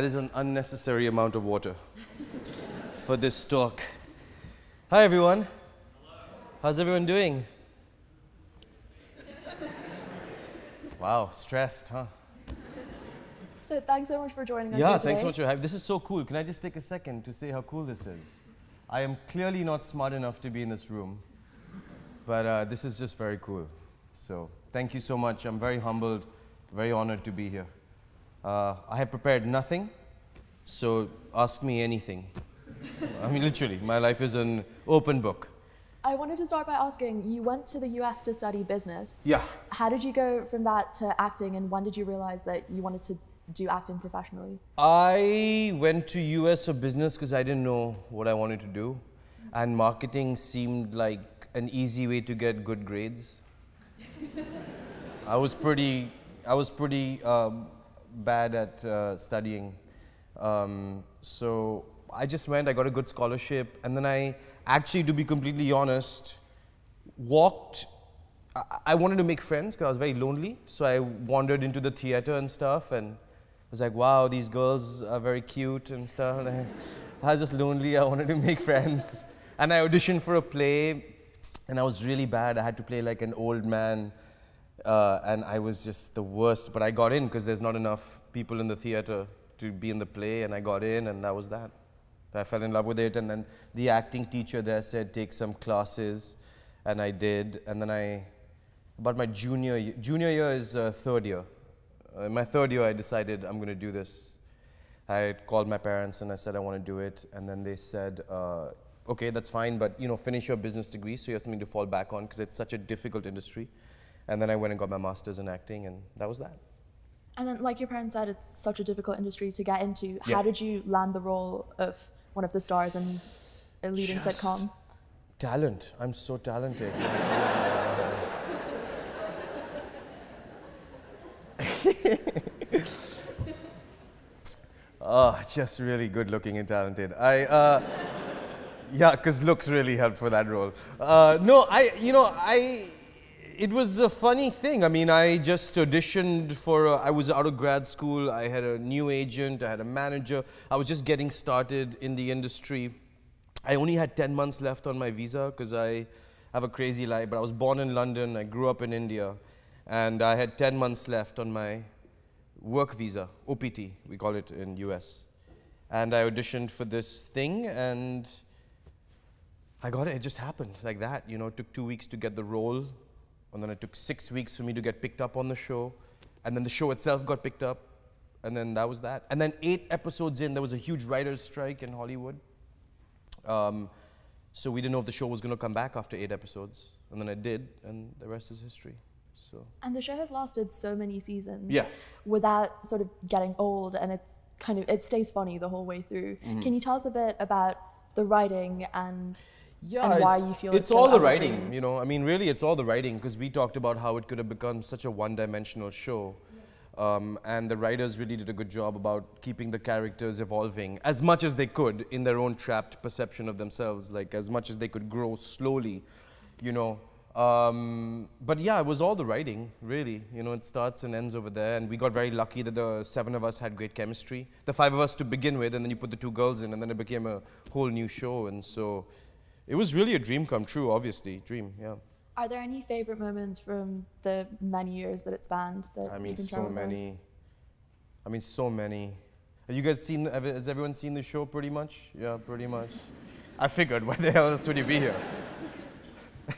That is an unnecessary amount of water for this talk. Hi, everyone. Hello. How's everyone doing? wow, stressed, huh? So thanks so much for joining us. Yeah, thanks so much for having. This is so cool. Can I just take a second to say how cool this is? I am clearly not smart enough to be in this room, but uh, this is just very cool. So thank you so much. I'm very humbled, very honored to be here. Uh, I have prepared nothing, so ask me anything. I mean, literally, my life is an open book. I wanted to start by asking you went to the US to study business. Yeah. How did you go from that to acting, and when did you realize that you wanted to do acting professionally? I went to US for business because I didn't know what I wanted to do, and marketing seemed like an easy way to get good grades. I was pretty, I was pretty um, bad at uh, studying, um, so I just went. I got a good scholarship, and then I actually, to be completely honest, walked. I, wanted to make friends because I was very lonely, so I wandered into the theater and stuff, and I was like, wow, these girls are very cute and stuff. And I, I was just lonely. I wanted to make friends. And I auditioned for a play, and I was really bad. I had to play like an old man, uh, and I was just the worst. But I got in because there's not enough people in the theater to be in the play, and I got in, and that was that. I fell in love with it, and then the acting teacher there said, take some classes, and I did. And then I, about my junior year, junior year is uh, third year. Uh, in my third year, I decided I'm going to do this. I called my parents and I said I want to do it, and then they said, uh, "Okay, that's fine, but you know, finish your business degree so you have something to fall back on because it's such a difficult industry." And then I went and got my master's in acting, and that was that. And then, like your parents said, it's such a difficult industry to get into. Yeah. How did you land the role of one of the stars in a leading Just sitcom? Talent. I'm so talented. oh, just really good looking and talented. I, uh, yeah, because looks really helped for that role. Uh, no, I, you know, I, it was a funny thing. I mean, I just auditioned for, I was out of grad school, I had a new agent, I had a manager, I was just getting started in the industry. I only had 10 months left on my visa because I have a crazy life, but I was born in London, I grew up in India, and I had 10 months left on my work visa, OPT, we call it in US. And I auditioned for this thing, and I got it. It just happened like that. You know, it took two weeks to get the role, and then it took six weeks for me to get picked up on the show, and then the show itself got picked up, and then that was that. And then eight episodes in, there was a huge writer's strike in Hollywood. Um, so we didn't know if the show was going to come back after eight episodes, and then it did, and the rest is history. So And the show has lasted so many seasons Yeah. without sort of getting old, and it's kind of it stays funny the whole way through. Mm-hmm. Can you tell us a bit about the writing and yeah, and why it's, you feel it's it's all the writing. You know, I mean, really, it's all the writing because we talked about how it could have become such a one-dimensional show. Um, and the writers really did a good job about keeping the characters evolving as much as they could in their own trapped perception of themselves, like as much as they could grow slowly, you know. Um, but yeah, it was all the writing, really. You know, it starts and ends over there. And we got very lucky that the seven of us had great chemistry. The five of us to begin with, and then you put the two girls in, and then it became a whole new show. And so it was really a dream come true, obviously. Dream, yeah. Are there any favorite moments from the many years that it spanned that I mean, so us? many. I mean, so many. Have you guys seen, have- has everyone seen the show pretty much? Yeah, pretty much. I figured, why the hell else would you be here?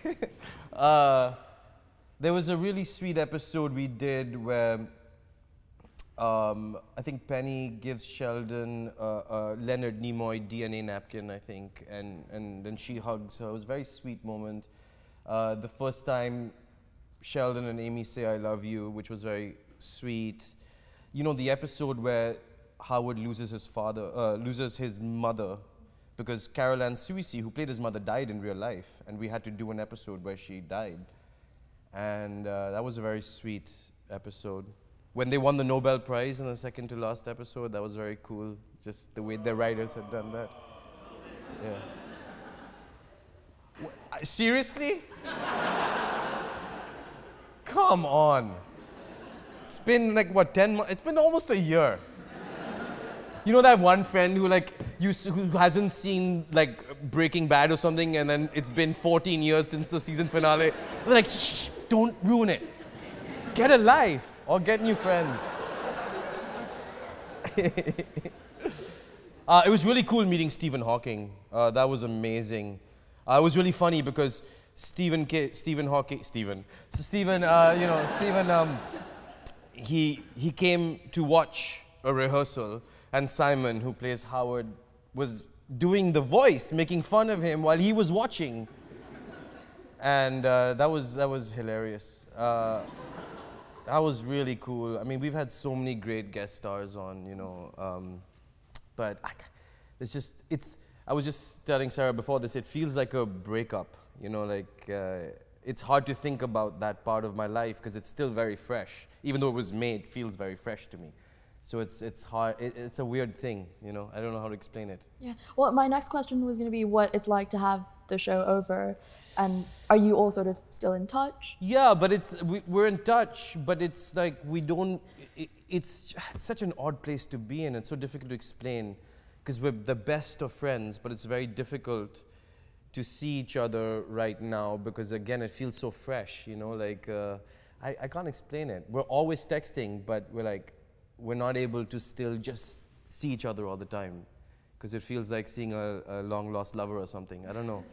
uh, there was a really sweet episode we did where um, I think Penny gives Sheldon uh, uh, Leonard Nimoy DNA napkin, I think, and, and then she hugs her. It was a very sweet moment. Uh, the first time Sheldon and Amy say I love you, which was very sweet. You know, the episode where Howard loses his father, uh, loses his mother, because Carol Ann Susi, who played his mother, died in real life, and we had to do an episode where she died. And uh, that was a very sweet episode. When they won the Nobel Prize in the second to last episode, that was very cool. Just the way the writers had done that. Yeah. Seriously? Come on. It's been like what, 10 months? It's been almost a year. You know that one friend who like you who hasn't seen like Breaking Bad or something, and then it's been 14 years since the season finale. They're like, shh, shh, don't ruin it. Get a life or get new friends. uh, it was really cool meeting Stephen Hawking. Uh, that was amazing. Uh, it was really funny because Stephen K- Stephen Hawking Stephen so Stephen uh, you know Stephen um, he he came to watch a rehearsal and Simon who plays Howard was doing the voice making fun of him while he was watching and uh, that was that was hilarious uh, that was really cool. I mean we've had so many great guest stars on you know um, but I, it's just it's i was just telling sarah before this it feels like a breakup you know like uh, it's hard to think about that part of my life because it's still very fresh. Even though it was made feels very fresh to me. So it's it's hard it, it's a weird thing you know? I don't know how to explain it. Yeah. Well, my next question was going to be what it's like to have the show over, and are you all sort of still in touch? Yeah, but it's we, we're in touch, but it's like we don't. i it's, it's such an odd place to be in. It's so difficult to explain because we're the best of friends, but it's very difficult to see each other right now because again, it feels so fresh. You know, like uh, I, I can't explain it. We're always texting, but we're like we're not able to still just see each other all the time because it feels like seeing a, a long lost lover or something. I don't know.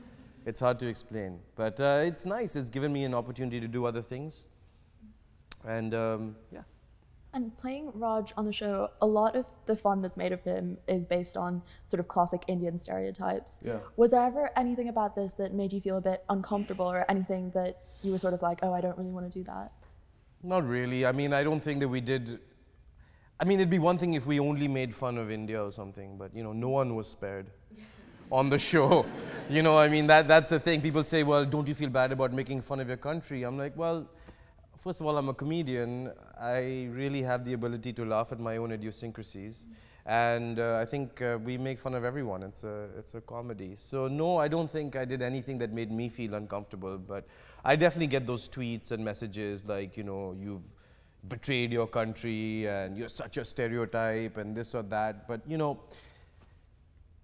It's hard to explain, but uh, it's nice. It's given me an opportunity to do other things, and um, yeah. And playing Raj on the show, a lot of the fun that's made of him is based on sort of classic Indian stereotypes. Yeah. Was there ever anything about this that made you feel a bit uncomfortable, or anything that you were sort of like, oh, I don't really want to do that? Not really. I mean, I don't think that we did. I mean, it'd be one thing if we only made fun of India or something, but you know, no one was spared on the show. You know, I mean, that that's the thing. People say, "Well, don't you feel bad about making fun of your country?" I'm like, well, first of all, I'm a comedian. I really have the ability to laugh at my own idiosyncrasies, and uh, I think uh, we make fun of everyone. It's a it's a comedy. So no, I don't think I did anything that made me feel uncomfortable. But I definitely get those tweets and messages like, you know, you've betrayed your country and you're such a stereotype and this or that. But you know.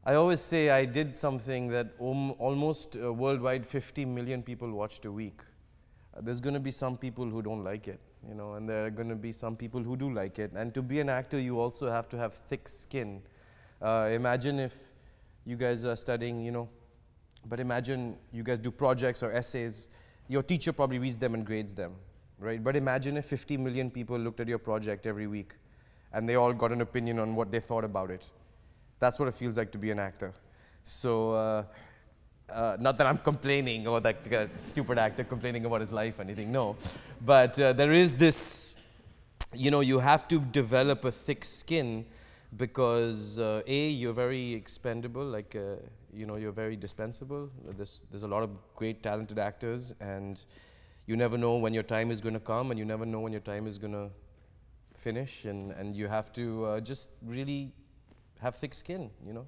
I always say I did something that almost uh, worldwide 50 million people watched a week. Uh, there's going to be some people who don't like it, you know, and there are going to be some people who do like it. And to be an actor, you also have to have thick skin. Uh, imagine if you guys are studying, you know, but imagine you guys do projects or essays. Your teacher probably reads them and grades them, right? But imagine if 50 million people looked at your project every week and they all got an opinion on what they thought about it. That's what it feels like to be an actor. So, uh, uh, not that I'm complaining or that a stupid actor complaining about his life or anything, no. But uh, there is this, you know, you have to develop a thick skin because uh, A, you're very expendable, like, uh, you know, you're very dispensable. There's, there's a lot of great talented actors and you never know when your time is going to come and you never know when your time is going to finish and, and you have to uh, just really have thick skin, you know.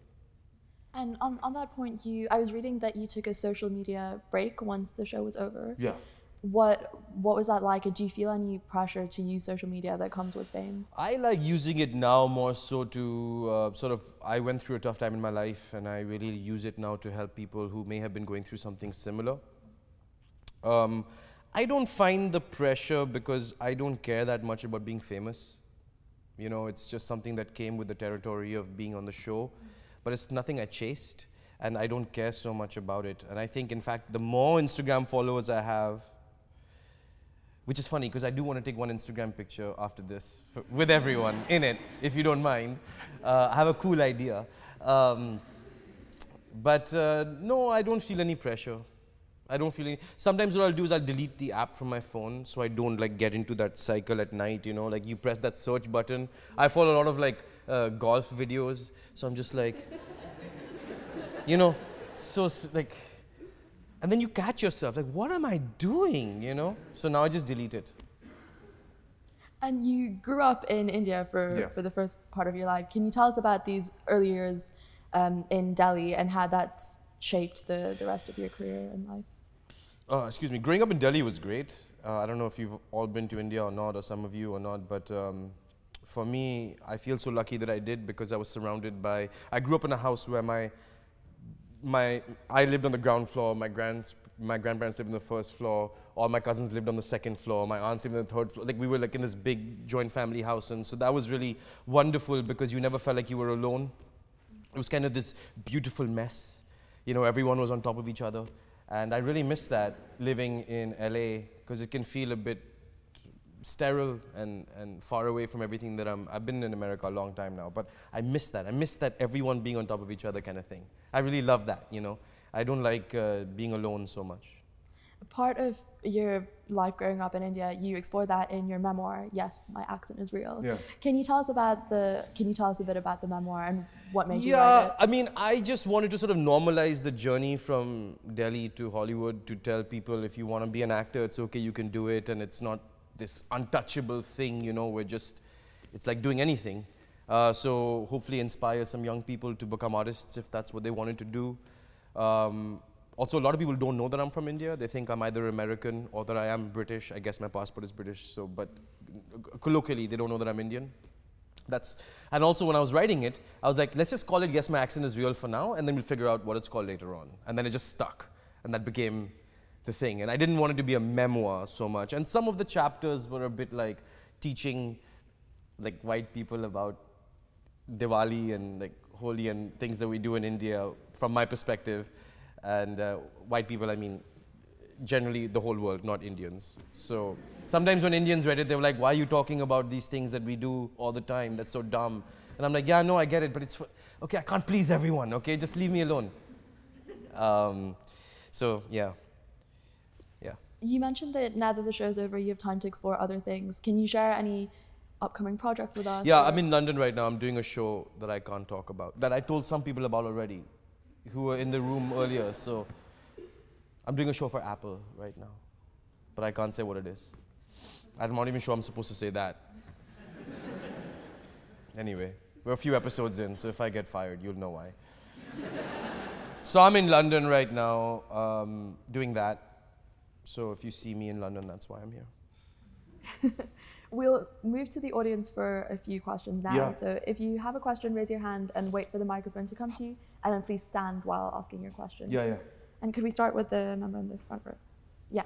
And on, on that point, you I was reading that you took a social media break once the show was over. Yeah. What what was that like? Do you feel any pressure to use social media that comes with fame? I like using it now more so to uh, sort of. I went through a tough time in my life, and I really use it now to help people who may have been going through something similar. Um, I don't find the pressure because I don't care that much about being famous. You know, it's just something that came with the territory of being on the show, but it's nothing I chased, and I don't care so much about it. And I think, in fact, the more Instagram followers I have, which is funny because I do want to take one Instagram picture after this with everyone in it, if you don't mind. Uh, I have a cool idea. Um, but uh, no, I don't feel any pressure. I don't feel any. Sometimes what I'll do is I'll delete the app from my phone so I don't like get into that cycle at night. You know, like you press that search button. I follow a lot of like uh, golf videos, so I'm just like, you know, so like, and then you catch yourself like, what am I doing? You know. So now I just delete it. And you grew up in India for, Yeah. for the first part of your life. Can you tell us about these early years um, in Delhi and how that shaped the, the rest of your career and life? Uh, excuse me. Growing up in Delhi was great. Uh, I don't know if you've all been to India or not, or some of you or not, but um, for me, I feel so lucky that I did because I was surrounded by. I grew up in a house where my my I lived on the ground floor. My grands my grandparents lived on the first floor. All my cousins lived on the second floor. My aunts lived on the third floor. Like we were like in this big joint family house, and so that was really wonderful because you never felt like you were alone. It was kind of this beautiful mess. You know, everyone was on top of each other, and I really miss that living in LA because it can feel a bit sterile and, and far away from everything that I'm. I've been in America a long time now, but I miss that. I miss that everyone being on top of each other kind of thing. I really love that, you know. I don't like uh, being alone so much. Part of your life growing up in India, you explore that in your memoir. Yes, my accent is real. Yeah. Can you tell us about the? Can you tell us a bit about the memoir and what made you Yeah, write it? I mean, I just wanted to sort of normalize the journey from Delhi to Hollywood to tell people if you want to be an actor, it's okay, you can do it, and it's not this untouchable thing, you know, we're just, it's like doing anything. Uh, so hopefully inspire some young people to become artists if that's what they wanted to do. Um, also, a lot of people don't know that I'm from India. They think I'm either American or that I am British. I guess my passport is British, so, but colloquially, they don't know that I'm Indian. That's, and also when I was writing it, I was like, let's just call it Yes, My Accent is Real for now, and then we'll figure out what it's called later on. And then it just stuck, and that became the thing. And I didn't want it to be a memoir so much. And some of the chapters were a bit like teaching like white people about Diwali and like Holi and things that we do in India from my perspective. And uh, white people, I mean, generally the whole world, not Indians. So sometimes when Indians read it, they were like, why are you talking about these things that we do all the time? That's so dumb. And I'm like, yeah, no, I get it, but it's, okay, I can't please everyone, okay? Just leave me alone. Um, so, yeah. Yeah. You mentioned that now that the show's over, you have time to explore other things. Can you share any upcoming projects with us? Yeah, I'm in London right now. I'm doing a show that I can't talk about, that I told some people about already who were in the room earlier. So I'm doing a show for Apple right now, but I can't say what it is. I'm not even sure I'm supposed to say that. anyway, we're a few episodes in, so if I get fired, you'll know why. so I'm in London right now um, doing that. So if you see me in London, that's why I'm here. We'll move to the audience for a few questions now. Yeah. So if you have a question, raise your hand and wait for the microphone to come to you, and then please stand while asking your question. Yeah, yeah. And could we start with the member in the front row? Yeah.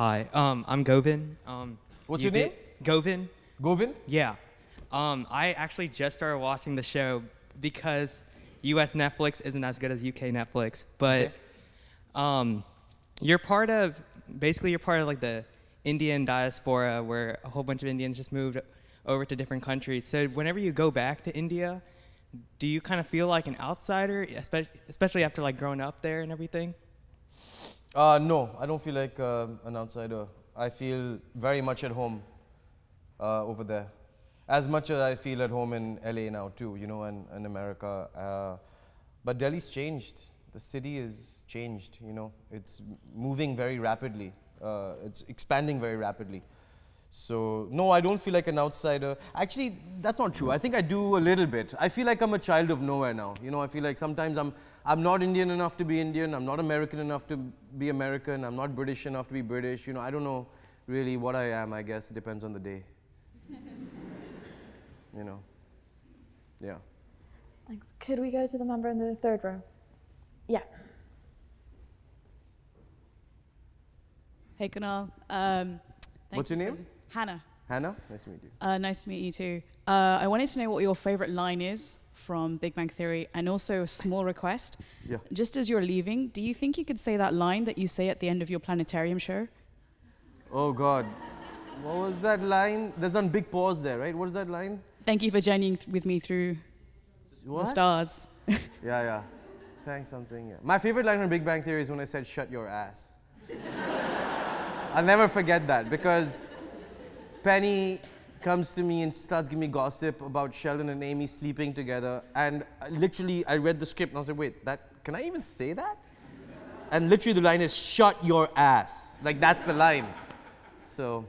Hi, um, I'm Govin. Um, What's you your name? did- Govin. Yeah. Um, I actually just started watching the show because U.S. Netflix isn't as good as UK Netflix, but Okay. um, you're part of basically you're part of like the Indian diaspora where a whole bunch of Indians just moved over to different countries. So whenever you go back to India, do you kind of feel like an outsider, especially after like growing up there and everything? Uh, no, I don't feel like um an outsider. I feel very much at home uh, over there. As much as I feel at home in LA now, too, you know, and, and America. Uh, but Delhi's changed. The city is changed, you know. It's moving very rapidly, uh, it's expanding very rapidly. So, no, I don't feel like an outsider. Actually, that's not true. I think I do a little bit. I feel like I'm a child of nowhere now. You know, I feel like sometimes I'm, I'm not Indian enough to be Indian. I'm not American enough to be American. I'm not British enough to be British. You know, I don't know really what I am, I guess. It depends on the day. you know, yeah. Thanks. Could we go to the member in the third row? Yeah. Hey, Kunal. Um, thank What's you your name? Hannah. Hannah, nice to meet you. Uh, nice to meet you too. Uh, I wanted to know what your favorite line is from Big Bang Theory, and also a small request. Yeah. Just as you're leaving, do you think you could say that line that you say at the end of your planetarium show? Oh, God. What was that line? There's a big pause there, right? What is that line? Thank you for journeying th- with me through the stars. Yeah, yeah. Thanks, something. Yeah. My favorite line from Big Bang Theory is when I said, shut your ass. I'll never forget that because Penny comes to me and starts giving me gossip about Sheldon and Amy sleeping together. And literally, I read the script and I was like, wait, that, can I even say that? And literally, the line is, shut your ass. Like, that's the line. So,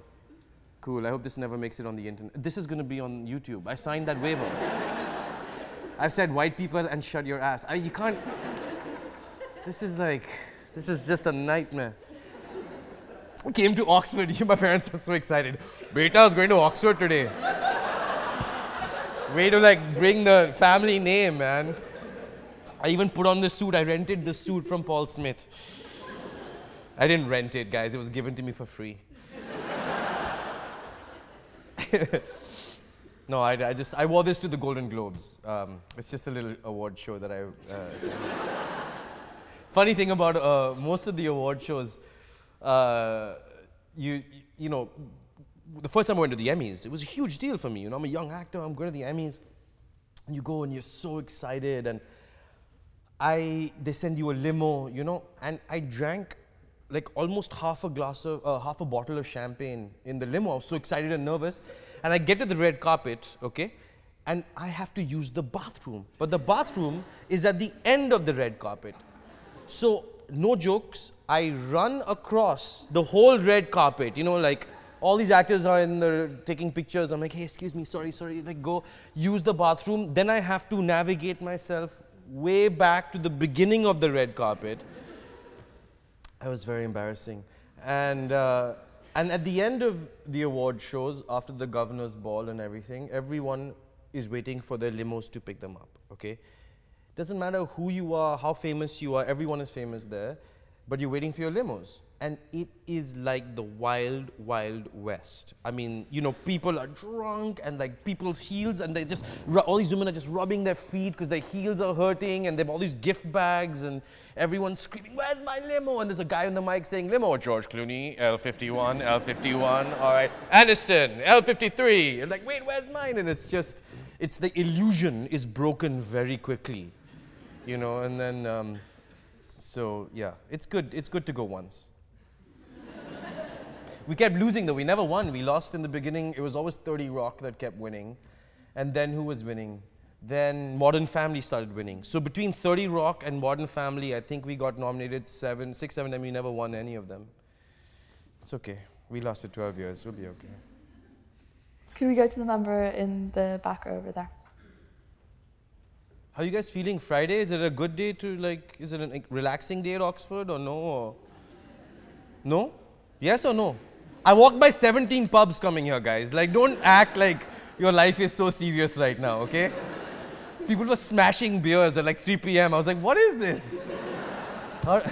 cool. I hope this never makes it on the internet. This is going to be on YouTube. I signed that waiver. I've said white people and shut your ass. I, you can't. This is like, this is just a nightmare. Came to Oxford. My parents are so excited. Beta is going to Oxford today. Way to like bring the family name, man. I even put on this suit. I rented this suit from Paul Smith. I didn't rent it, guys. It was given to me for free. no, I, I, just I wore this to the Golden Globes. Um, it's just a little award show that I. Uh, Funny thing about uh, most of the award shows, uh, you you know, the first time I went to the Emmys, it was a huge deal for me. You know, I'm a young actor. I'm going to the Emmys, and you go and you're so excited, and I they send you a limo, you know, and I drank like almost half a glass of uh, half a bottle of champagne in the limo. I was so excited and nervous, and I get to the red carpet, okay, and I have to use the bathroom, but the bathroom is at the end of the red carpet. So, no jokes, I run across the whole red carpet, you know, like all these actors are in the taking pictures. I'm like, hey, excuse me, sorry, sorry, like go use the bathroom. Then I have to navigate myself way back to the beginning of the red carpet. It was very embarrassing. And, uh, and at the end of the award shows, after the governor's ball and everything, everyone is waiting for their limos to pick them up, okay? Doesn't matter who you are, how famous you are, everyone is famous there, but you're waiting for your limos. And it is like the wild, wild west. I mean, you know, people are drunk and like people's heels, and they just, all these women are just rubbing their feet because their heels are hurting, and they have all these gift bags, and everyone's screaming, Where's my limo? And there's a guy on the mic saying, Limo, George Clooney, L51, L51, all right, Aniston, L53. And like, wait, where's mine? And it's just, it's the illusion is broken very quickly you know, and then, um, so yeah, it's good, it's good to go once. we kept losing though, we never won. We lost in the beginning, it was always 30 Rock that kept winning. And then who was winning? Then Modern Family started winning. So between 30 Rock and Modern Family, I think we got nominated seven, six, seven, and we never won any of them. It's okay. We lasted 12 years. We'll be okay. Could we go to the member in the back over there? How are you guys feeling Friday? Is it a good day to like, is it a relaxing day at Oxford or no? Or no? Yes or no? I walked by 17 pubs coming here, guys. Like, don't act like your life is so serious right now, okay? People were smashing beers at like 3 p.m. I was like, what is this?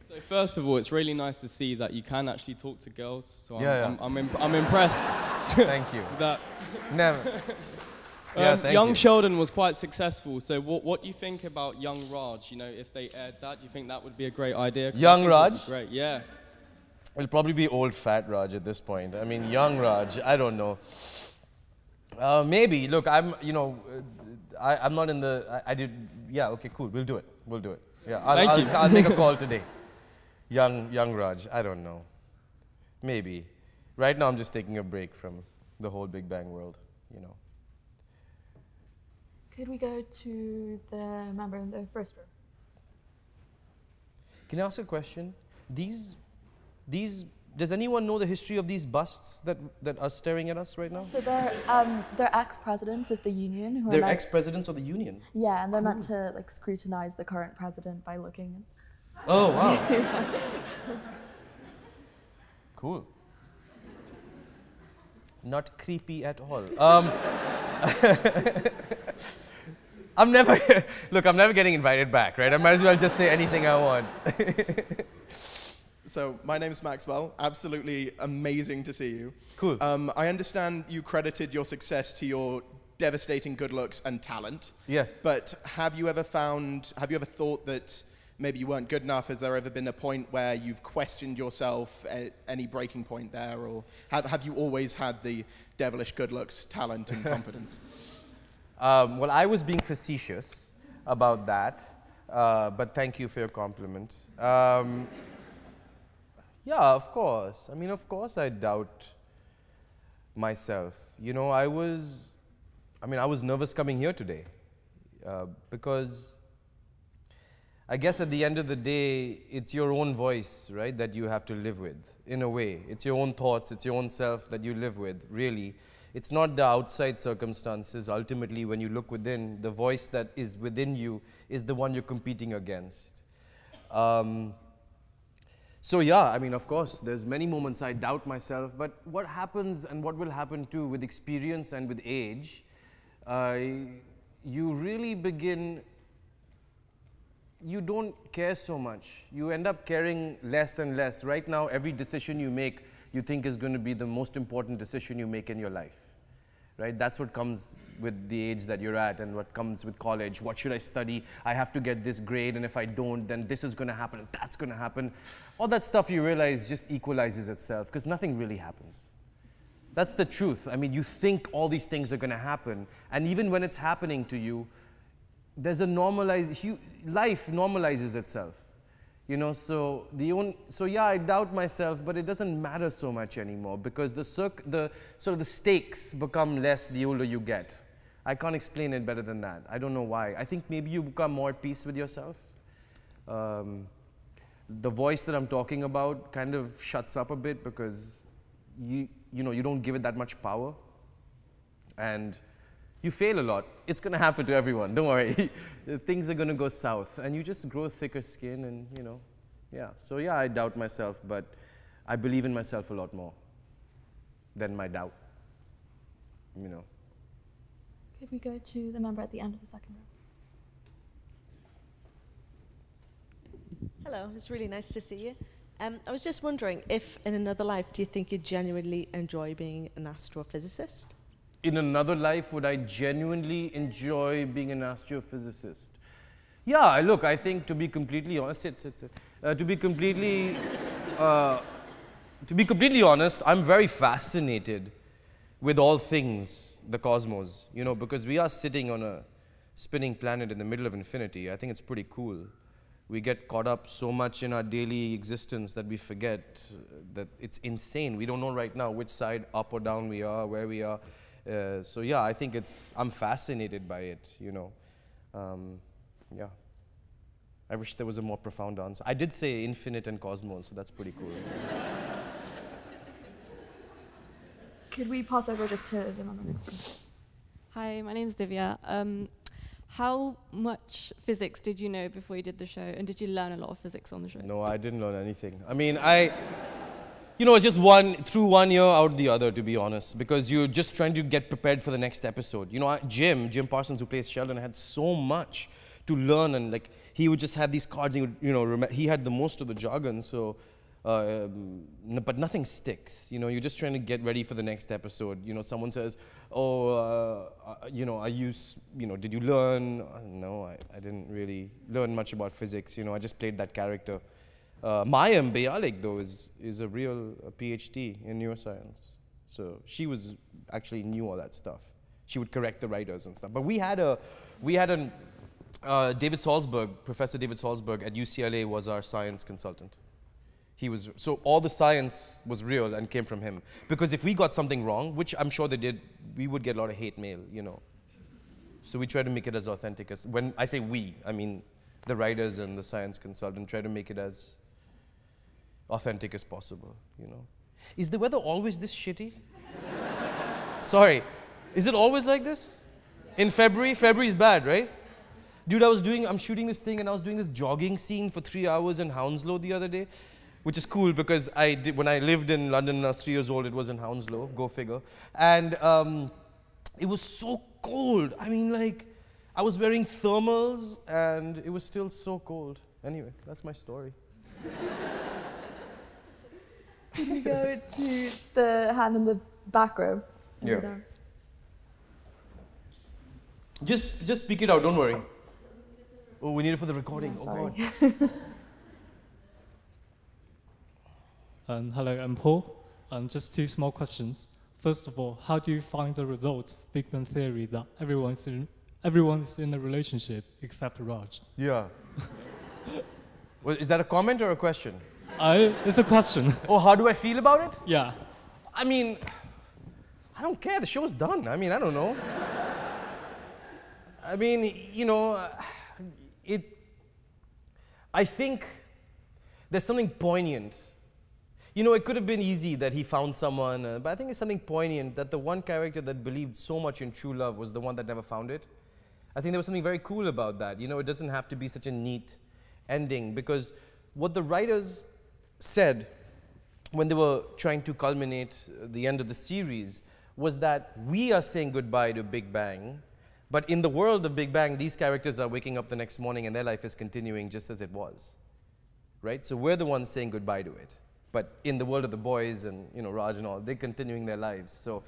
so first of all, it's really nice to see that you can actually talk to girls. So I'm, Yeah, yeah. I'm, I'm, imp- I'm impressed Thank you. that Never. Yeah, um, Young you. Sheldon was quite successful. So what, what do you think about Young Raj? You know, if they aired that, do you think that would be a great idea? Young think it would be Raj? Great, yeah. It'll probably be old fat Raj at this point. I mean, young Raj, I don't know. Uh, maybe. Look, I'm, you know, uh, I, I'm not in the, I, I did, yeah, okay, cool. We'll do it. We'll do it. Yeah, I'll, Thank I'll, you. I'll make a call today. Young, young Raj, I don't know. Maybe. Right now, I'm just taking a break from the whole Big Bang world, you know. Could we go to the member in the first row? Can I ask a question? These, these, does anyone know the history of these busts that, that are staring at us right now? So they're um, they're ex-presidents of the union who are They're ex-presidents of the union. yeah, and they're meant to like scrutinize the current president by looking. Oh, wow. cool. Not creepy at all. Um, I'm never, look, I'm never getting invited back, right? I might as well just say anything I want. So, my name's Maxwell. Absolutely amazing to see you. Cool. Um, I understand you credited your success to your devastating good looks and talent. Yes. But have you ever found, have you ever thought that maybe you weren't good enough? Has there ever been a point where you've questioned yourself, at any breaking point there? Or have, have you always had the devilish good looks, talent, and confidence? Um, well, I was being facetious about that, uh, but thank you for your compliment. Um, yeah, of course. I mean, of course, I doubt myself. You know, I was, I mean, I was nervous coming here today uh, because I guess at the end of the day, it's your own voice, right, that you have to live with, in a way. It's your own thoughts, it's your own self that you live with, really. It's not the outside circumstances. Ultimately, when you look within, the voice that is within you is the one you're competing against. Um, So yeah, I mean, of course, there's many moments I doubt myself, but what happens and what will happen too with experience and with age, uh, you really begin, you don't care so much. You end up caring less and less. Right now, every decision you make, you think is going to be the most important decision you make in your life right? That's what comes with the age that you're at and what comes with college. What should I study? I have to get this grade, and if I don't, then this is going to happen, and that's going to happen. All that stuff you realize just equalizes itself because nothing really happens. That's the truth. I mean, you think all these things are going to happen, and even when it's happening to you, there's a normalized life normalizes itself. You know, so the own, so yeah, I doubt myself, but it doesn't matter so much anymore because the circ, the sort of the stakes become less the older you get. I can't explain it better than that. I don't know why. I think maybe you become more at peace with yourself. Um, the voice that I'm talking about kind of shuts up a bit because you, you know, you don't give it that much power. And you fail a lot. It's going to happen to everyone. Don't worry. Things are going to go south. And you just grow thicker skin and, you know, yeah. So, yeah, I doubt myself, but I believe in myself a lot more than my doubt, you know. Could we go to the member at the end of the second row? Hello, it's really nice to see you. Um, I was just wondering if in another life, do you think you genuinely enjoy being an astrophysicist? In another life, would I genuinely enjoy being an astrophysicist? Yeah, I look, I think to be completely honest, sit, sit, sit. Uh, to be completely, uh, to be completely honest, I'm very fascinated with all things the cosmos, you know, because we are sitting on a spinning planet in the middle of infinity. I think it's pretty cool. We get caught up so much in our daily existence that we forget that it's insane. We don't know right now which side up or down we are, where we are. Uh, so yeah, I think it's, I'm fascinated by it, you know. Um, yeah. I wish there was a more profound answer. I did say infinite and cosmos, so that's pretty cool. Could we pass over just to the member next to you? Hi, my name is Divya. Um, how much physics did you know before you did the show, and did you learn a lot of physics on the show? No, I didn't learn anything. I mean, I you know, it's just one through one year out the other, to be honest, because you're just trying to get prepared for the next episode. You know, Jim, Jim Parsons, who plays Sheldon, had so much to learn, and like he would just have these cards. He would, you know, he had the most of the jargon, so. Uh, but nothing sticks. You know, you're just trying to get ready for the next episode. You know, someone says, "Oh, uh, uh you know, I use, you know, did you learn?" No, I, I didn't really learn much about physics. You know, I just played that character. Uh, Mayim Bialik, though, is, is a real uh, PhD in neuroscience. So she was actually knew all that stuff. She would correct the writers and stuff. But we had a, we had an, uh, David Saltzberg, Professor David Saltzberg at UCLA was our science consultant. He was, so all the science was real and came from him. Because if we got something wrong, which I'm sure they did, we would get a lot of hate mail, you know. So we try to make it as authentic as, when I say we, I mean the writers and the science consultant try to make it as authentic as possible, you know. Is the weather always this shitty? Sorry, is it always like this? In February, February is bad, right? Dude, I was doing, I'm shooting this thing and I was doing this jogging scene for three hours in Hounslow the other day, which is cool because I did, when I lived in London when I was three years old, it was in Hounslow, go figure. And um, it was so cold. I mean, like, I was wearing thermals and it was still so cold. Anyway, that's my story. Can we go to the hand in the back row? Yeah. Just, just speak it out. Don't worry. Oh, we need it for the recording. Yeah, oh God. um, hello, I'm Paul. Um, just two small questions. First of all, how do you find the results of Big Bang Theory that everyone's in, everyone's in a relationship except Raj? Yeah. well, is that a comment or a question? I, it's a question. Oh, how do I feel about it? Yeah. I mean, I don't care. The show's done. I mean, I don't know. I mean, you know, it. I think there's something poignant. You know, it could have been easy that he found someone, uh, but I think it's something poignant that the one character that believed so much in true love was the one that never found it. I think there was something very cool about that. You know, it doesn't have to be such a neat ending because what the writers said when they were trying to culminate the end of the series was that we are saying goodbye to Big Bang, but in the world of Big Bang, these characters are waking up the next morning and their life is continuing just as it was. Right? So we're the ones saying goodbye to it. But in the world of the boys and you know Raj and all, they're continuing their lives. So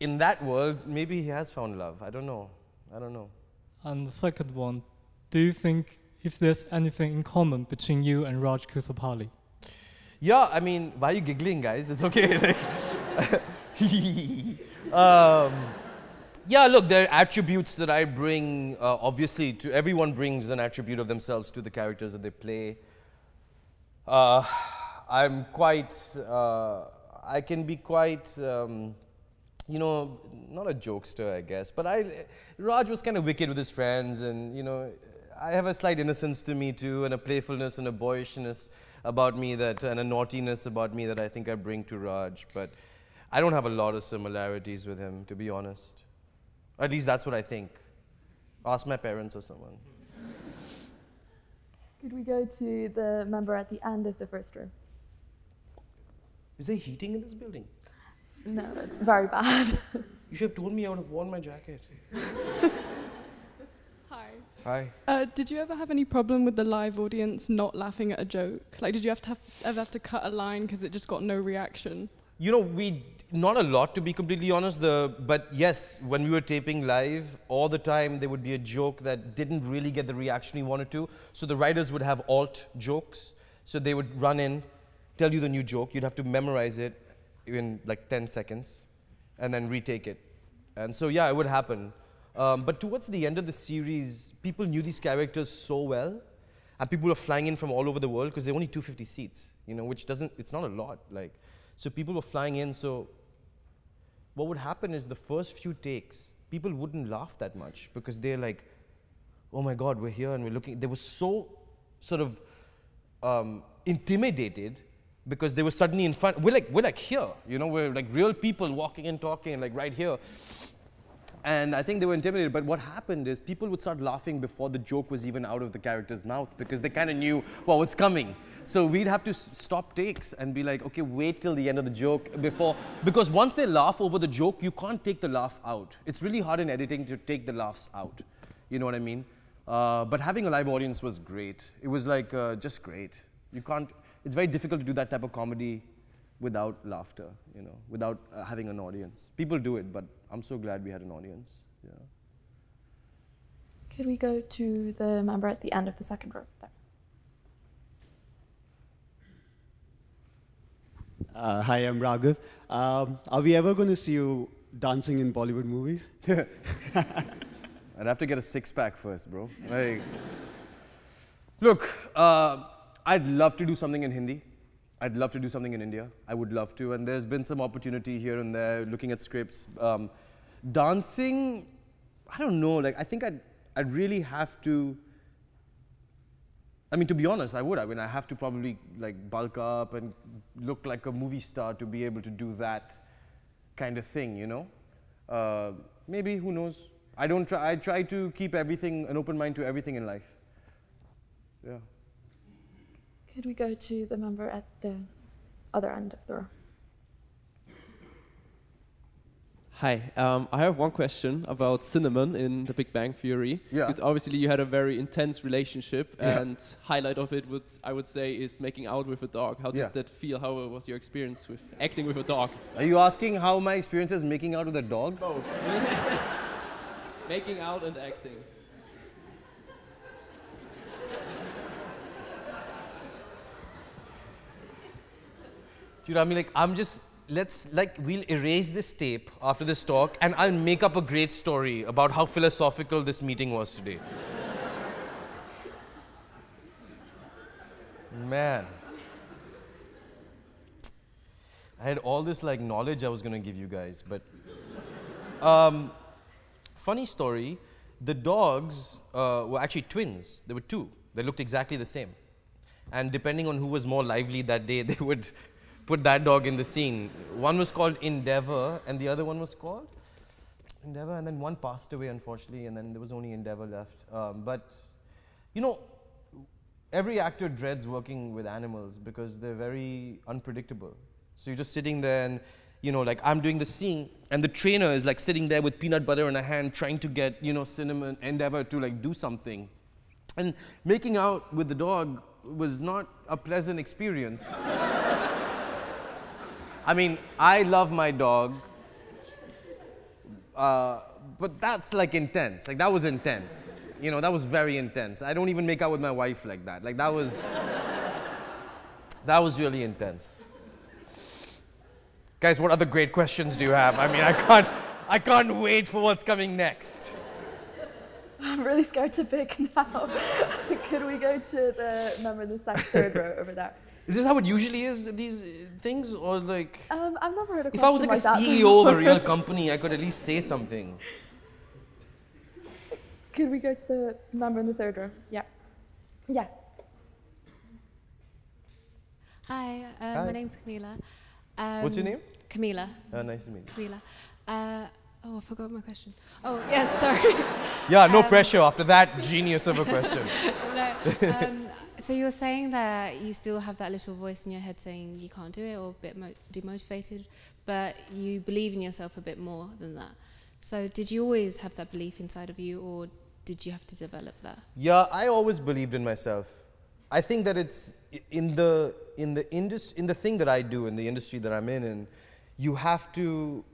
in that world, maybe he has found love. I don't know. I don't know. And the second one, do you think if there's anything in common between you and Raj Koothrappali? Yeah, I mean, why are you giggling, guys? It's okay. um, yeah, look, there are attributes that I bring, uh, obviously, to everyone brings an attribute of themselves to the characters that they play. Uh, I'm quite, uh, I can be quite, um, you know, not a jokester, I guess, but I, Raj was kind of wicked with his friends, and, you know, I have a slight innocence to me too, and a playfulness and a boyishness about me that, and a naughtiness about me that I think I bring to Raj. But I don't have a lot of similarities with him, to be honest. At least that's what I think. Ask my parents or someone. Could we go to the member at the end of the first row? Is there heating in this building? No, it's very bad. You should have told me I would have worn my jacket. Hi. Uh, did you ever have any problem with the live audience not laughing at a joke? Like, did you have to have, ever have to cut a line because it just got no reaction? You know, we not a lot to be completely honest. The but yes, when we were taping live, all the time there would be a joke that didn't really get the reaction we wanted to. So the writers would have alt jokes. So they would run in, tell you the new joke. You'd have to memorize it in like 10 seconds, and then retake it. And so yeah, it would happen. Um, but towards the end of the series, people knew these characters so well, and people were flying in from all over the world because there are only 250 seats, you know, which doesn't, it's not a lot. Like, so people were flying in. So what would happen is the first few takes, people wouldn't laugh that much because they're like, oh my God, we're here and we're looking. They were so sort of um, intimidated because they were suddenly in front. We're like, we're like here, you know, we're like real people walking and talking, like right here. And I think they were intimidated. But what happened is people would start laughing before the joke was even out of the character's mouth because they kind of knew what was coming. So we'd have to stop takes and be like, okay, wait till the end of the joke before. Because once they laugh over the joke, you can't take the laugh out. It's really hard in editing to take the laughs out. You know what I mean? Uh, but having a live audience was great. It was like uh, just great. You can't, it's very difficult to do that type of comedy without laughter, you know, without uh, having an audience. People do it, but I'm so glad we had an audience. Yeah. Could we go to the member at the end of the second row? There. Uh, hi, I'm Raghav. Um, are we ever going to see you dancing in Bollywood movies? I'd have to get a six pack first, bro. Like, look, uh, I'd love to do something in Hindi. I'd love to do something in India. I would love to. And there's been some opportunity here and there looking at scripts. Um, dancing, I don't know. Like, I think I'd, I'd really have to. I mean, to be honest, I would. I mean, I have to probably like bulk up and look like a movie star to be able to do that kind of thing, you know? Uh, maybe, who knows? I don't try, I try to keep everything, an open mind to everything in life. Yeah. Could we go to the member at the other end of the room? Hi, um, I have one question about Cinnamon in The Big Bang Theory. Yeah. Because obviously you had a very intense relationship, Yeah. and highlight of it would I would say is making out with a dog. How did Yeah. that feel? How was your experience with acting with a dog? Are you asking how my experience is making out with a dog? Both. making out and acting. Dude, I mean, like, I'm just, let's, like, we'll erase this tape after this talk and I'll make up a great story about how philosophical this meeting was today. Man. I had all this, like, knowledge I was gonna give you guys, but. Um, funny story the dogs uh, were actually twins. There were two. They looked exactly the same. And depending on who was more lively that day, they would put that dog in the scene. One was called Endeavor, and the other one was called Endeavor, and then one passed away, unfortunately, and then there was only Endeavor left. Um, but, you know, every actor dreads working with animals because they're very unpredictable. So you're just sitting there and, you know, like I'm doing the scene and the trainer is like sitting there with peanut butter in a hand trying to get, you know, cinnamon endeavor to like do something. And making out with the dog was not a pleasant experience. I mean, I love my dog, uh, but that's like intense. Like that was intense. You know, that was very intense. I don't even make out with my wife like that. Like that was, that was really intense. Guys, what other great questions do you have? I mean, I can't, I can't wait for what's coming next. I'm really scared to pick now. Could we go to the member in the second, third row over there? Is this how it usually is, these uh, things? Or like, Um, I've never heard a if I was question like a CEO of a real company, I could at least say something. Could we go to the member in the third row? Yeah. Yeah. Hi, uh, Hi. my name's Camila. Um, What's your name? Camila. Uh, nice to meet you. Camila. Uh, oh, I forgot my question. Oh, yes, sorry. Yeah, no Um, pressure after that genius of a question. no, um, so you're saying that you still have that little voice in your head saying you can't do it or a bit mo- demotivated, but you believe in yourself a bit more than that. So did you always have that belief inside of you, or did you have to develop that? Yeah, I always believed in myself. I think that it's in the in the indus- in the thing that I do in the industry that I'm in, and you have to.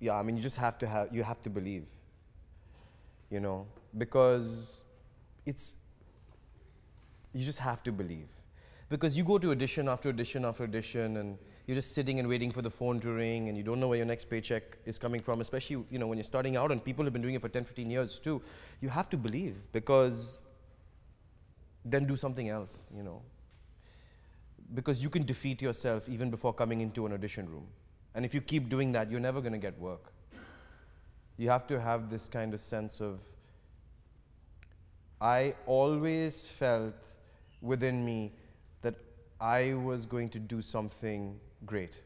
Yeah, I mean, you just have to have you have to believe. You know, because it's. You just have to believe, because you go to audition after audition after audition, and you're just sitting and waiting for the phone to ring, and you don't know where your next paycheck is coming from. Especially, you know, when you're starting out, and people have been doing it for 10, 15 years too. You have to believe because then do something else, you know. Because you can defeat yourself even before coming into an audition room. And if you keep doing that, you're never going to get work. You have to have this kind of sense of. I always felt within me that I was going to do something great.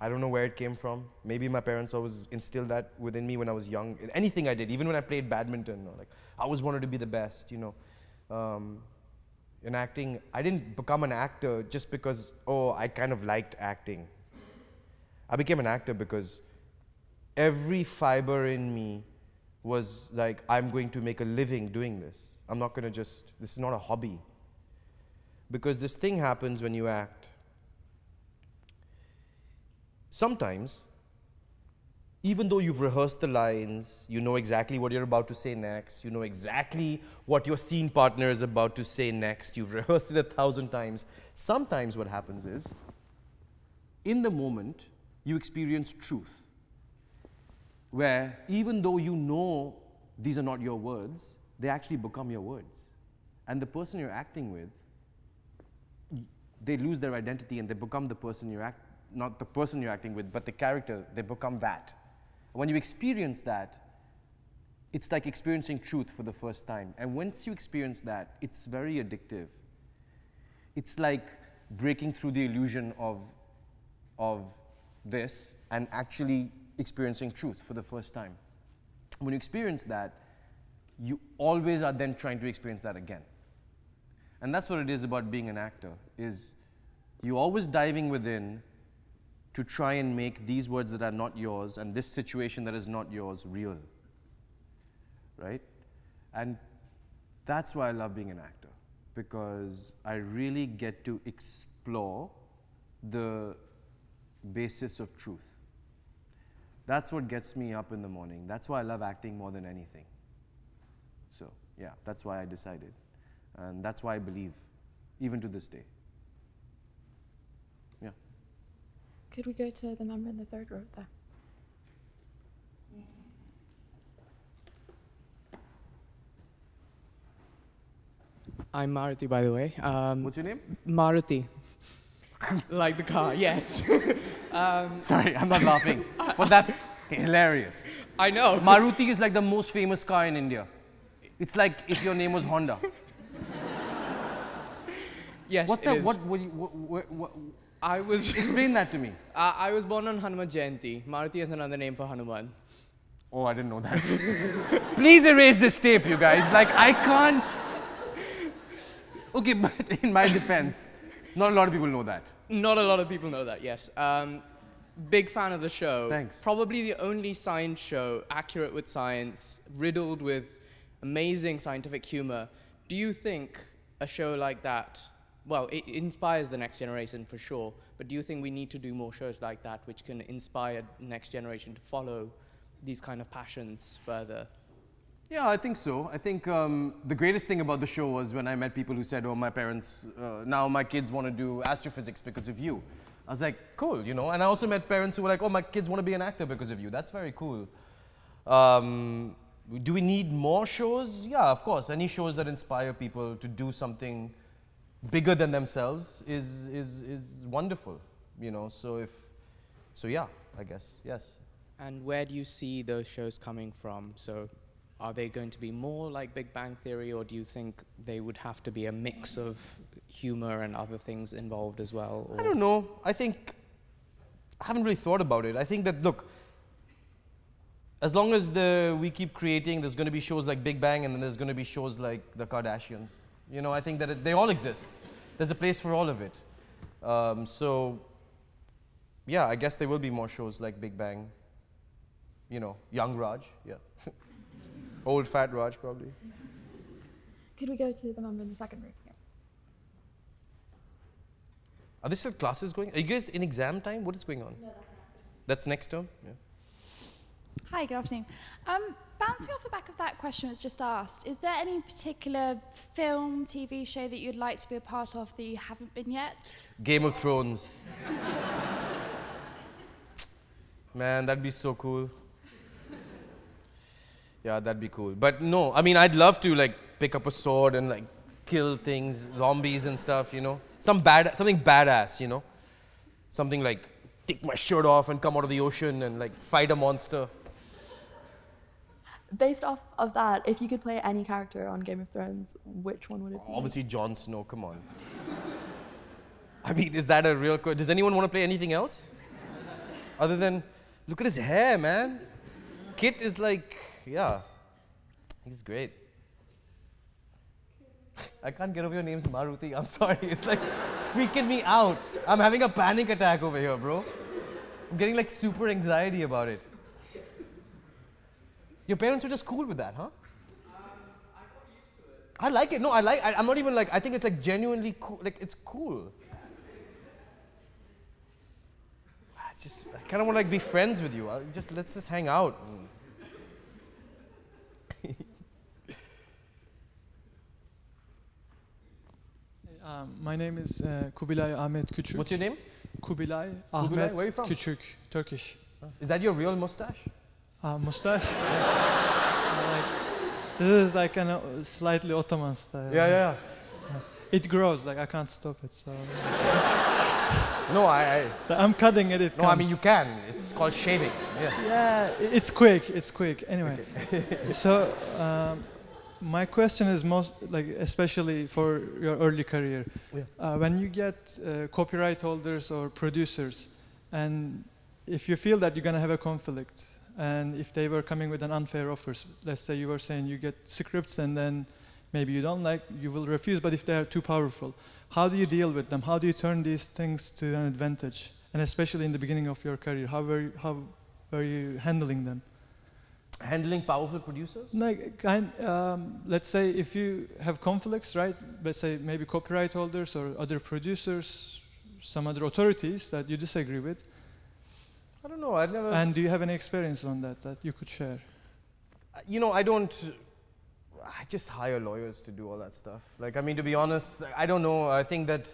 I don't know where it came from. Maybe my parents always instilled that within me when I was young. In anything I did, even when I played badminton, like I always wanted to be the best. You know, um, in acting, I didn't become an actor just because oh I kind of liked acting. I became an actor because every fiber in me was like I'm going to make a living doing this. I'm not going to just. This is not a hobby. Because this thing happens when you act sometimes, even though you've rehearsed the lines, you know exactly what you're about to say next, you know exactly what your scene partner is about to say next, you've rehearsed it a thousand times. Sometimes what happens is, in the moment, you experience truth, where even though you know these are not your words, they actually become your words. And the person you're acting with they lose their identity and they become the person you're act, not the person you're acting with, but the character, they become that. When you experience that, it's like experiencing truth for the first time. And once you experience that, it's very addictive. It's like breaking through the illusion of, of this and actually experiencing truth for the first time. When you experience that, you always are then trying to experience that again. And that's what it is about being an actor is you're always diving within to try and make these words that are not yours and this situation that is not yours real. Right? And that's why I love being an actor because I really get to explore the basis of truth. That's what gets me up in the morning. That's why I love acting more than anything. So, yeah, that's why I decided. And that's why I believe, even to this day. Yeah. Could we go to the member in the third row there? I'm Maruti, by the way. Um, What's your name? Maruti. like the car, yes. um, Sorry, I'm not laughing. but that's hilarious. I know. Maruti is like the most famous car in India. It's like if your name was Honda. Yes, What the? What, what, what, what, what? I was. Explain that to me. Uh, I was born on Hanuman Jayanti. Maruti is another name for Hanuman. Oh, I didn't know that. Please erase this tape, you guys. Like, I can't. Okay, but in my defense, not a lot of people know that. Not a lot of people know that, yes. Um, big fan of the show. Thanks. Probably the only science show accurate with science, riddled with amazing scientific humor. Do you think a show like that, well, it inspires the next generation for sure, but do you think we need to do more shows like that which can inspire next generation to follow these kind of passions further? Yeah, I think so. I think um, the greatest thing about the show was when I met people who said, "Oh, my parents, uh, now my kids want to do astrophysics because of you." I was like, "Cool," you know. And I also met parents who were like, "Oh, my kids want to be an actor because of you." That's very cool. Um, do we need more shows? Yeah, of course. Any shows that inspire people to do something bigger than themselves is is is wonderful, you know. So if, so yeah, I guess yes. And where do you see those shows coming from? So, are they going to be more like Big Bang Theory, or do you think they would have to be a mix of humor and other things involved as well? I don't know. I think I haven't really thought about it. I think that look, as long as the we keep creating, there's going to be shows like Big Bang, and then there's going to be shows like The Kardashians. You know, I think that it, they all exist. There's a place for all of it. Um, so, yeah, I guess there will be more shows like Big Bang. You know, young Raj, yeah. Old fat Raj, probably. Could we go to the member in the second row? Yeah. Are there still classes going? Are you guys in exam time? What is going on? No, that's next term. Yeah. Hi, good afternoon. Um, bouncing off the back of that question was just asked, is there any particular film, TV show that you'd like to be a part of that you haven't been yet? Game of Thrones. Man, that'd be so cool. Yeah, that'd be cool. But no, I mean, I'd love to like pick up a sword and like kill things, zombies and stuff, you know. Some bad, something badass, you know. Something like take my shirt off and come out of the ocean and like fight a monster. Based off of that, if you could play any character on Game of Thrones, which one would it be? Obviously, Jon Snow. Come on. I mean, is that a real? Que- Does anyone want to play anything else? Other than, look at his hair, man. Kit is like, yeah, he's great. I can't get over your name's Maruti. I'm sorry. It's like freaking me out. I'm having a panic attack over here, bro. I'm getting like super anxiety about it. Your parents were just cool with that, huh? I got used to it. I like it. No, I like. I, I'm not even like. I think it's like genuinely cool. Like it's cool. I just I kind of want to like be friends with you. I just let's just hang out. Um, my name is uh, Kubilay Ahmet Küçük. What's your name? Kubilay Kubilay, Ahmet where are you from? Küçük, Turkish. Is that your real mustache? Uh, mustache? like, this is like a slightly Ottoman style. Yeah, yeah. It grows, like I can't stop it, so. No, I. I am cutting it. it no, I mean you can. It's called shaving. Yeah. Yeah, it's quick. It's quick. Anyway, so um, my question is most like especially for your early career. Yeah. Uh, when you get uh, copyright holders or producers, and if you feel that you're gonna have a conflict, and if they were coming with an unfair offer, let's say you were saying you get scripts and then maybe you don't like, you will refuse. But if they are too powerful, how do you deal with them? How do you turn these things to an advantage? And especially in the beginning of your career, how were you, how were you handling them? Handling powerful producers? Like, um, let's say if you have conflicts, right? Let's say maybe copyright holders or other producers, some other authorities that you disagree with. I don't know. I never. And do you have any experience on that that you could share? you know, I don't. I just hire lawyers to do all that stuff. Like, I mean, to be honest, I don't know. I think that